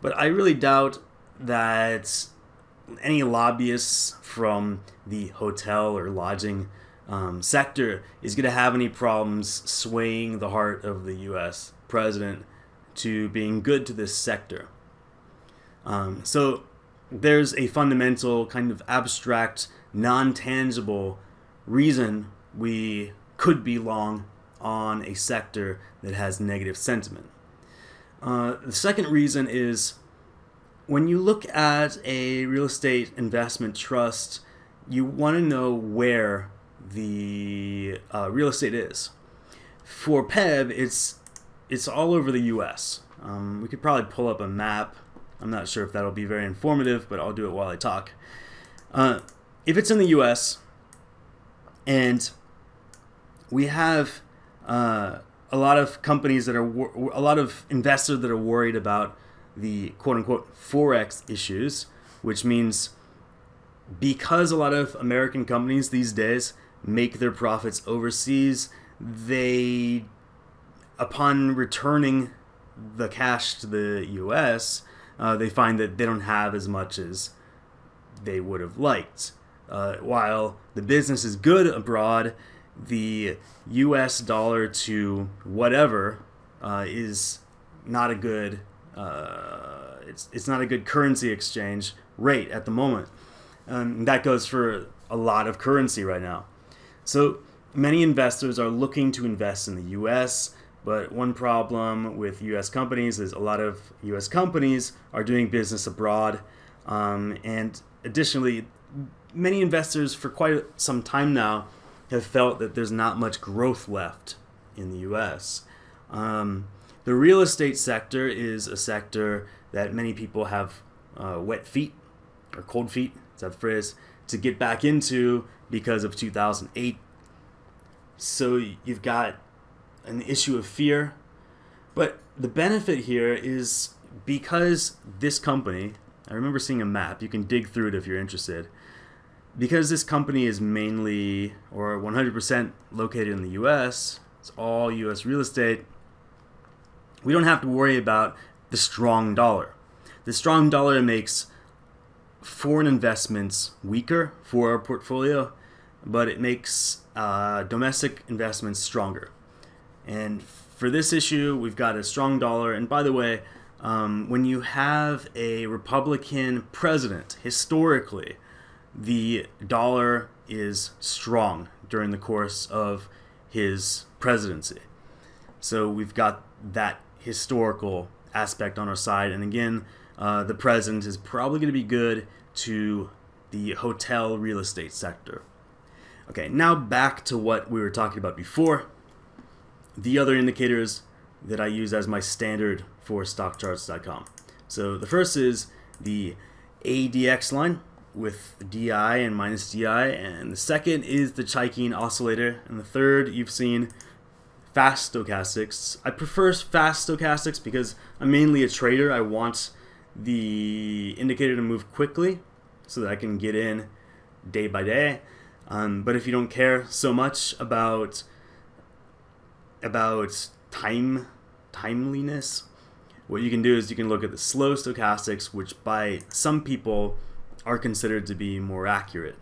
But I really doubt that any lobbyists from the hotel or lodging um, sector is going to have any problems swaying the heart of the U.S. president to being good to this sector. Um, so there's a fundamental kind of abstract, non tangible reason we could be long on a sector that has negative sentiment. Uh, the second reason is when you look at a real estate investment trust, you want to know where the uh, real estate is. For PEB, it's it's all over the U.S. Um, we could probably pull up a map. I'm not sure if that'll be very informative, but I'll do it while I talk. Uh, if it's in the U.S. and we have uh, a lot of companies that are a lot of investors that are worried about the quote unquote forex issues, which means because a lot of American companies these days make their profits overseas, they upon returning the cash to the U.S., uh, they find that they don't have as much as they would have liked. Uh, while the business is good abroad, the U.S. dollar to whatever uh, is not a good uh, it's it's not a good currency exchange rate at the moment. And that goes for a lot of currency right now. So many investors are looking to invest in the U.S. But one problem with U.S. companies is a lot of U.S. companies are doing business abroad, um, and additionally, many investors for quite some time now have felt that there's not much growth left in the US. Um, the real estate sector is a sector that many people have uh, wet feet or cold feet, is that the phrase, to get back into because of 2008. So you've got an issue of fear. But the benefit here is because this company, I remember seeing a map, you can dig through it if you're interested because this company is mainly or 100% located in the US, it's all US real estate, we don't have to worry about the strong dollar. The strong dollar makes foreign investments weaker for our portfolio, but it makes uh, domestic investments stronger. And for this issue, we've got a strong dollar. And by the way, um, when you have a Republican president, historically, the dollar is strong during the course of his presidency. So we've got that historical aspect on our side. And again, uh, the president is probably going to be good to the hotel real estate sector. Okay, now back to what we were talking about before. The other indicators that I use as my standard for stockcharts.com. So the first is the ADX line, with DI and minus DI, and the second is the Chaikin oscillator, and the third you've seen fast stochastics. I prefer fast stochastics because I'm mainly a trader. I want the indicator to move quickly so that I can get in day by day. Um, but if you don't care so much about about time timeliness, what you can do is you can look at the slow stochastics, which by some people are considered to be more accurate.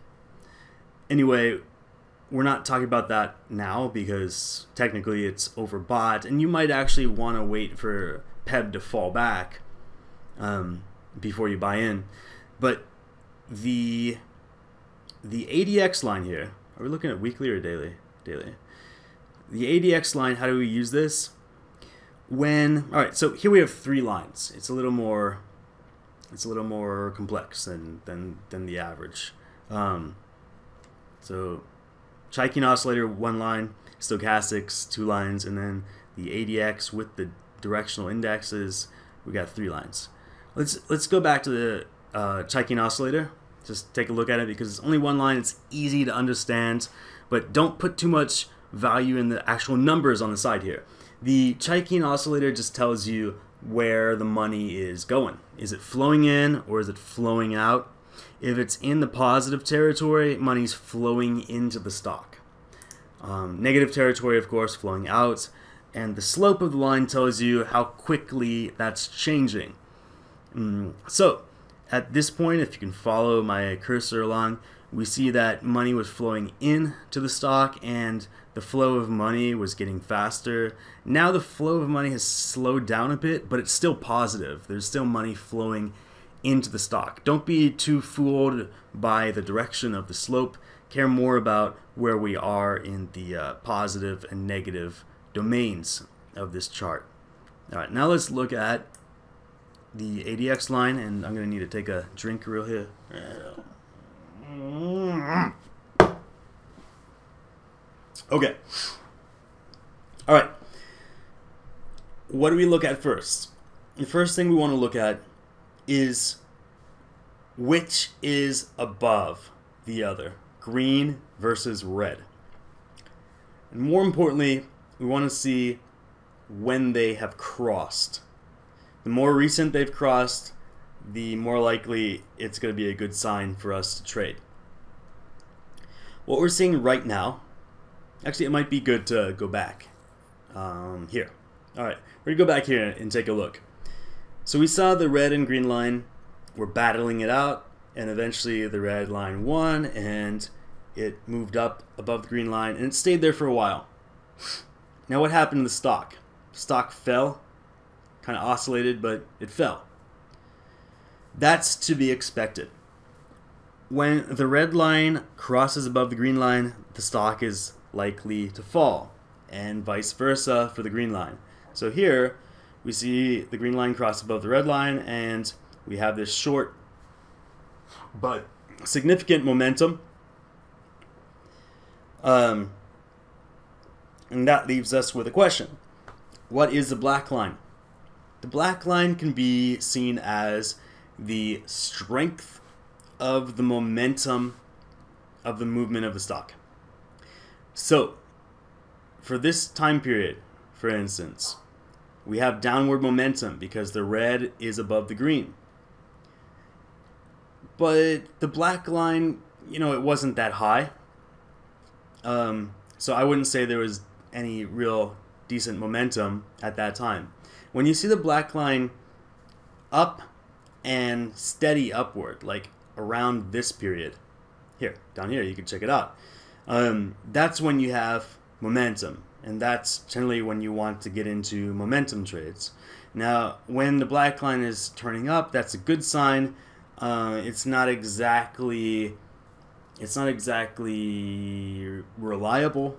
Anyway, we're not talking about that now because technically it's overbought, and you might actually want to wait for PEB to fall back um, before you buy in. But the the ADX line here, are we looking at weekly or daily? Daily. The ADX line, how do we use this? When all right, so here we have three lines. It's a little more it's a little more complex than than than the average. Um, so Chaikin oscillator one line, stochastics two lines, and then the ADX with the directional indexes we got three lines. Let's let's go back to the uh, Chaikin oscillator. Just take a look at it because it's only one line. It's easy to understand, but don't put too much value in the actual numbers on the side here. The Chaikin oscillator just tells you where the money is going. Is it flowing in or is it flowing out? If it's in the positive territory, money's flowing into the stock. Um, negative territory, of course, flowing out. And the slope of the line tells you how quickly that's changing. Mm, so, at this point, if you can follow my cursor along, we see that money was flowing in to the stock and the flow of money was getting faster. Now the flow of money has slowed down a bit, but it's still positive. There's still money flowing into the stock. Don't be too fooled by the direction of the slope. Care more about where we are in the uh, positive and negative domains of this chart. All right, now let's look at the ADX line, and I'm going to need to take a drink real here. Okay. All right. What do we look at first? The first thing we want to look at is which is above the other green versus red. And more importantly, we want to see when they have crossed. The more recent they've crossed, the more likely it's going to be a good sign for us to trade. What we're seeing right now, actually, it might be good to go back um, here. All right, we're going to go back here and take a look. So we saw the red and green line were battling it out, and eventually the red line won, and it moved up above the green line, and it stayed there for a while. Now, what happened to the stock? Stock fell, kind of oscillated, but it fell. That's to be expected. When the red line crosses above the green line, the stock is likely to fall, and vice versa for the green line. So here, we see the green line cross above the red line, and we have this short but significant momentum. Um, and that leaves us with a question. What is the black line? The black line can be seen as the strength of the momentum of the movement of the stock. So, for this time period, for instance, we have downward momentum because the red is above the green. But the black line, you know, it wasn't that high. Um, so I wouldn't say there was any real decent momentum at that time. When you see the black line up and steady upward, like around this period, here, down here, you can check it out. Um, that's when you have momentum, and that's generally when you want to get into momentum trades. Now, when the black line is turning up, that's a good sign. Uh, it's not exactly, it's not exactly reliable,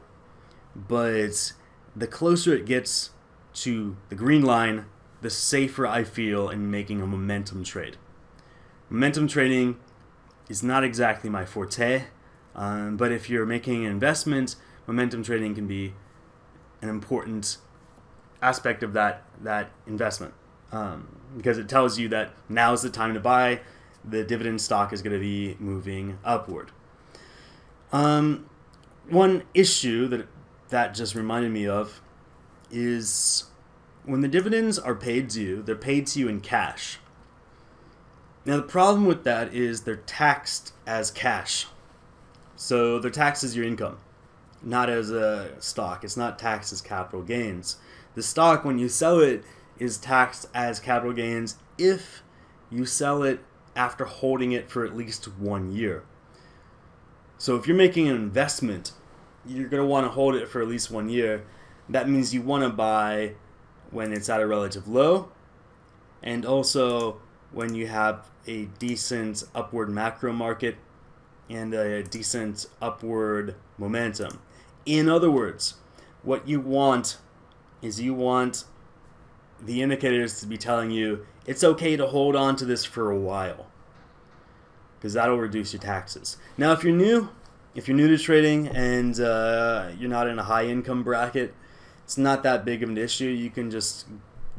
but the closer it gets to the green line, the safer I feel in making a momentum trade. Momentum trading is not exactly my forte, um, but if you're making an investment, momentum trading can be an important aspect of that that investment um, because it tells you that now is the time to buy. The dividend stock is going to be moving upward. Um, one issue that that just reminded me of is when the dividends are paid to you, they're paid to you in cash. Now, the problem with that is they're taxed as cash. So they're taxed as your income, not as a stock. It's not taxed as capital gains. The stock, when you sell it, is taxed as capital gains if you sell it after holding it for at least one year. So if you're making an investment, you're going to want to hold it for at least one year. That means you want to buy when it's at a relative low and also when you have a decent upward macro market and a decent upward momentum. In other words, what you want is you want the indicators to be telling you it's okay to hold on to this for a while because that'll reduce your taxes. Now, if you're new, if you're new to trading and uh, you're not in a high income bracket, it's not that big of an issue. You can just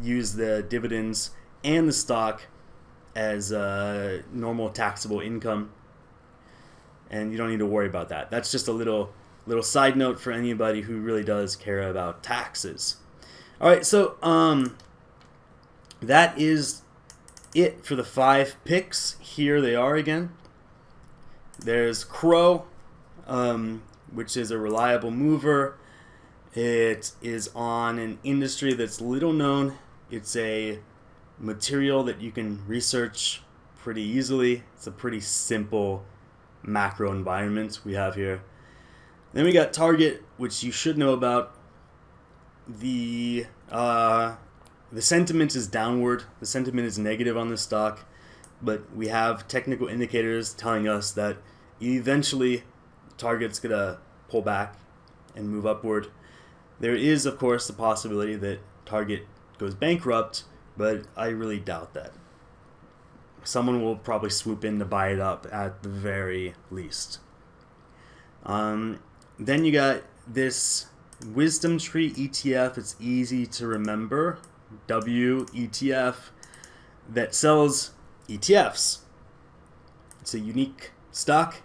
use the dividends and the stock as uh, normal taxable income, and you don't need to worry about that. That's just a little little side note for anybody who really does care about taxes. All right, so um, that is it for the five picks. Here they are again. There's Crow, um, which is a reliable mover. It is on an industry that's little known. It's a material that you can research pretty easily. It's a pretty simple macro environment we have here. Then we got Target, which you should know about. The uh, the sentiment is downward. The sentiment is negative on this stock, but we have technical indicators telling us that eventually Target's gonna pull back and move upward. There is, of course, the possibility that Target goes bankrupt, but I really doubt that. Someone will probably swoop in to buy it up at the very least. Um, then you got this WisdomTree ETF. It's easy to remember. WETF that sells ETFs. It's a unique stock,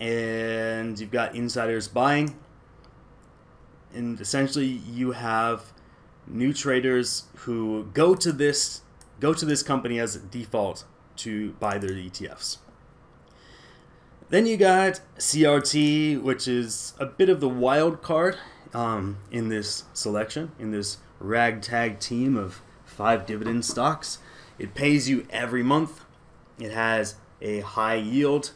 and you've got insiders buying. And essentially, you have new traders who go to this go to this company as a default to buy their ETFs. Then you got CRT, which is a bit of the wild card um, in this selection, in this ragtag team of five dividend stocks. It pays you every month. It has a high yield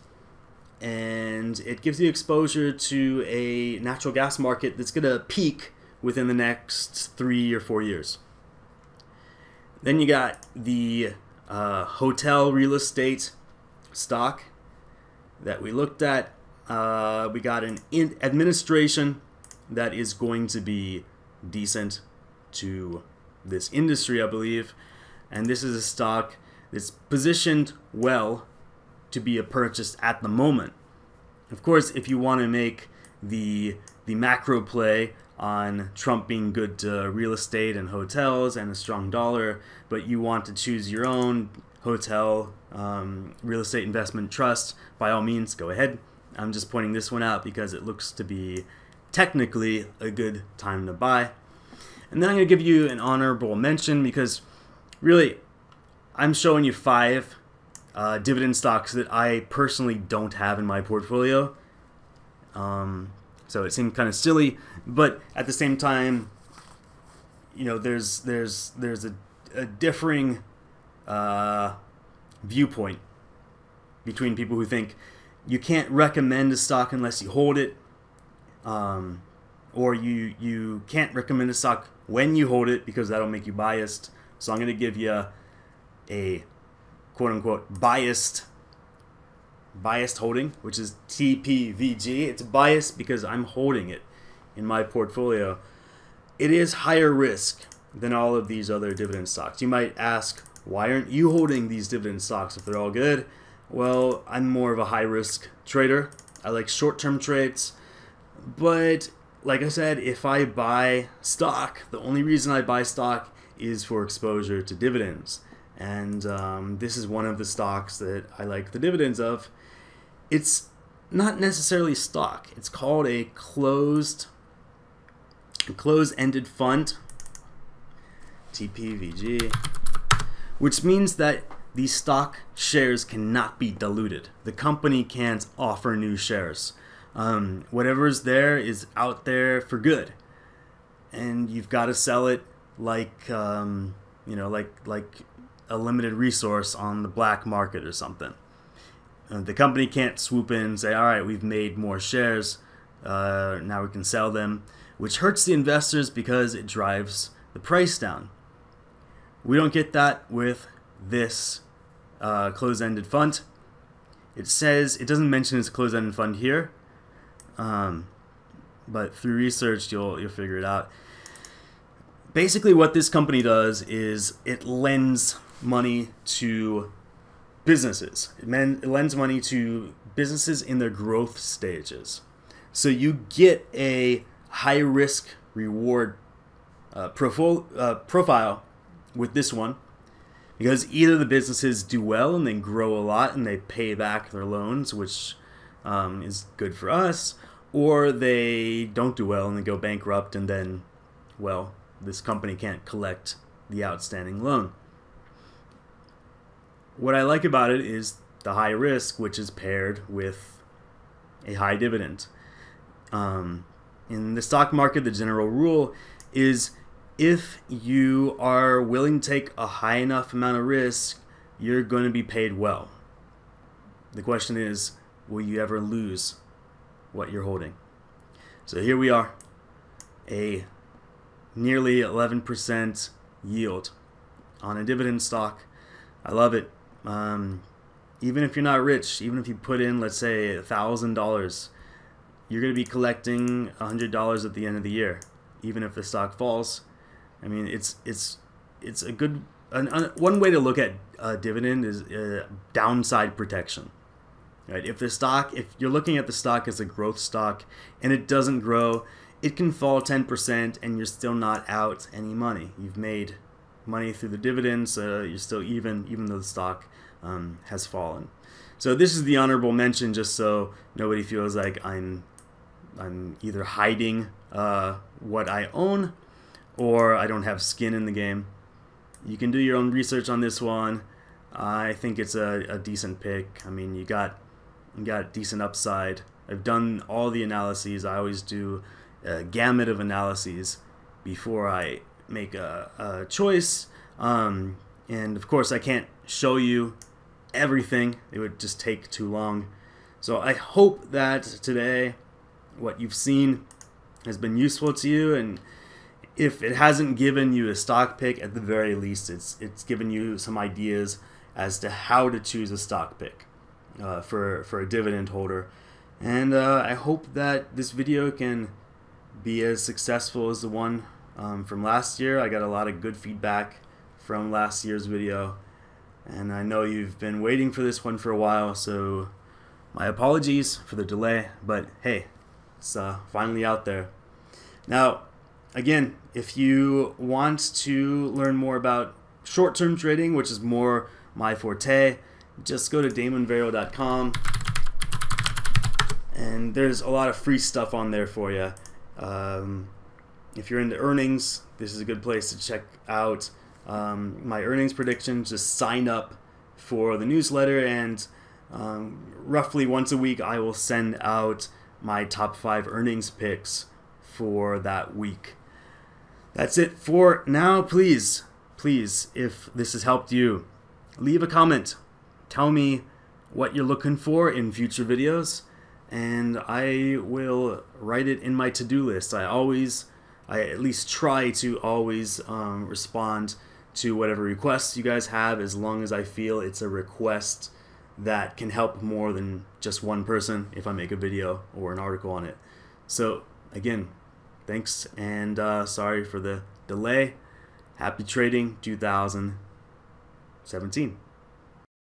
and it gives you exposure to a natural gas market that's going to peak within the next three or four years. Then you got the uh, hotel real estate stock that we looked at. Uh, we got an administration that is going to be decent to this industry, I believe. And this is a stock that's positioned well to be a purchase at the moment. Of course, if you want to make the the macro play on Trump being good to real estate and hotels and a strong dollar, but you want to choose your own hotel um, real estate investment trust, by all means, go ahead. I'm just pointing this one out because it looks to be technically a good time to buy. And then I'm going to give you an honorable mention because really, I'm showing you five uh, dividend stocks that I personally don't have in my portfolio. Um, so it seemed kind of silly, but at the same time, you know, there's there's there's a, a differing uh, viewpoint between people who think you can't recommend a stock unless you hold it, um, or you you can't recommend a stock when you hold it because that'll make you biased. So I'm going to give you a quote unquote biased biased holding, which is TPVG. It's biased because I'm holding it in my portfolio. It is higher risk than all of these other dividend stocks. You might ask, why aren't you holding these dividend stocks if they're all good? Well, I'm more of a high risk trader. I like short term trades. But like I said, if I buy stock, the only reason I buy stock is for exposure to dividends. And um, this is one of the stocks that I like the dividends of. It's not necessarily stock. It's called a closed closed-ended fund, TPVG, which means that the stock shares cannot be diluted. The company can't offer new shares. Um, whatever's there is out there for good, and you've got to sell it like um, you know, like like a limited resource on the black market or something. Uh, the company can't swoop in and say, "All right, we've made more shares, uh, now we can sell them," which hurts the investors because it drives the price down. We don't get that with this uh, closed-ended fund. It says it doesn't mention it's a closed-ended fund here, um, but through research, you'll you'll figure it out. Basically, what this company does is it lends money to businesses. It, it lends money to businesses in their growth stages. So you get a high risk reward uh, profile, uh, profile with this one because either the businesses do well and they grow a lot and they pay back their loans, which um, is good for us, or they don't do well and they go bankrupt and then, well, this company can't collect the outstanding loan. What I like about it is the high risk, which is paired with a high dividend. Um, in the stock market, the general rule is if you are willing to take a high enough amount of risk, you're going to be paid well. The question is, will you ever lose what you're holding. So here we are, a nearly 11% yield on a dividend stock. I love it. Um, even if you're not rich, even if you put in, let's say, $1,000, you're going to be collecting $100 at the end of the year, even if the stock falls. I mean, it's it's it's a good an, an, one way to look at a dividend is uh, downside protection. Right? If the stock, if you're looking at the stock as a growth stock and it doesn't grow, it can fall 10% and you're still not out any money. You've made money through the dividends, you're still even, even though the stock um, has fallen. So this is the honorable mention, just so nobody feels like I'm, I'm either hiding uh, what I own or I don't have skin in the game. You can do your own research on this one. I think it's a, a decent pick. I mean, you got you got decent upside. I've done all the analyses. I always do a gamut of analyses before I make a, a choice. Um, and of course, I can't show you everything. It would just take too long. So I hope that today what you've seen has been useful to you and if it hasn't given you a stock pick at the very least it's it's given you some ideas as to how to choose a stock pick uh, for for a dividend holder and uh, I hope that this video can be as successful as the one um, from last year I got a lot of good feedback from last year's video. And I know you've been waiting for this one for a while so my apologies for the delay. But hey it's uh, finally out there. Now again, if you want to learn more about short-term trading, which is more my forte, just go to damonverial.com and there's a lot of free stuff on there for you. Um, if you're into earnings, this is a good place to check out um, my earnings predictions. Just sign up for the newsletter, and um, roughly once a week, I will send out my top five earnings picks for that week. That's it for now. Please, please, if this has helped you, leave a comment. Tell me what you're looking for in future videos, and I will write it in my to-do list. I always, I at least try to always um, respond to whatever requests you guys have as long as I feel it's a request that can help more than just one person if I make a video or an article on it. So again, thanks and uh, sorry for the delay. Happy trading 2017.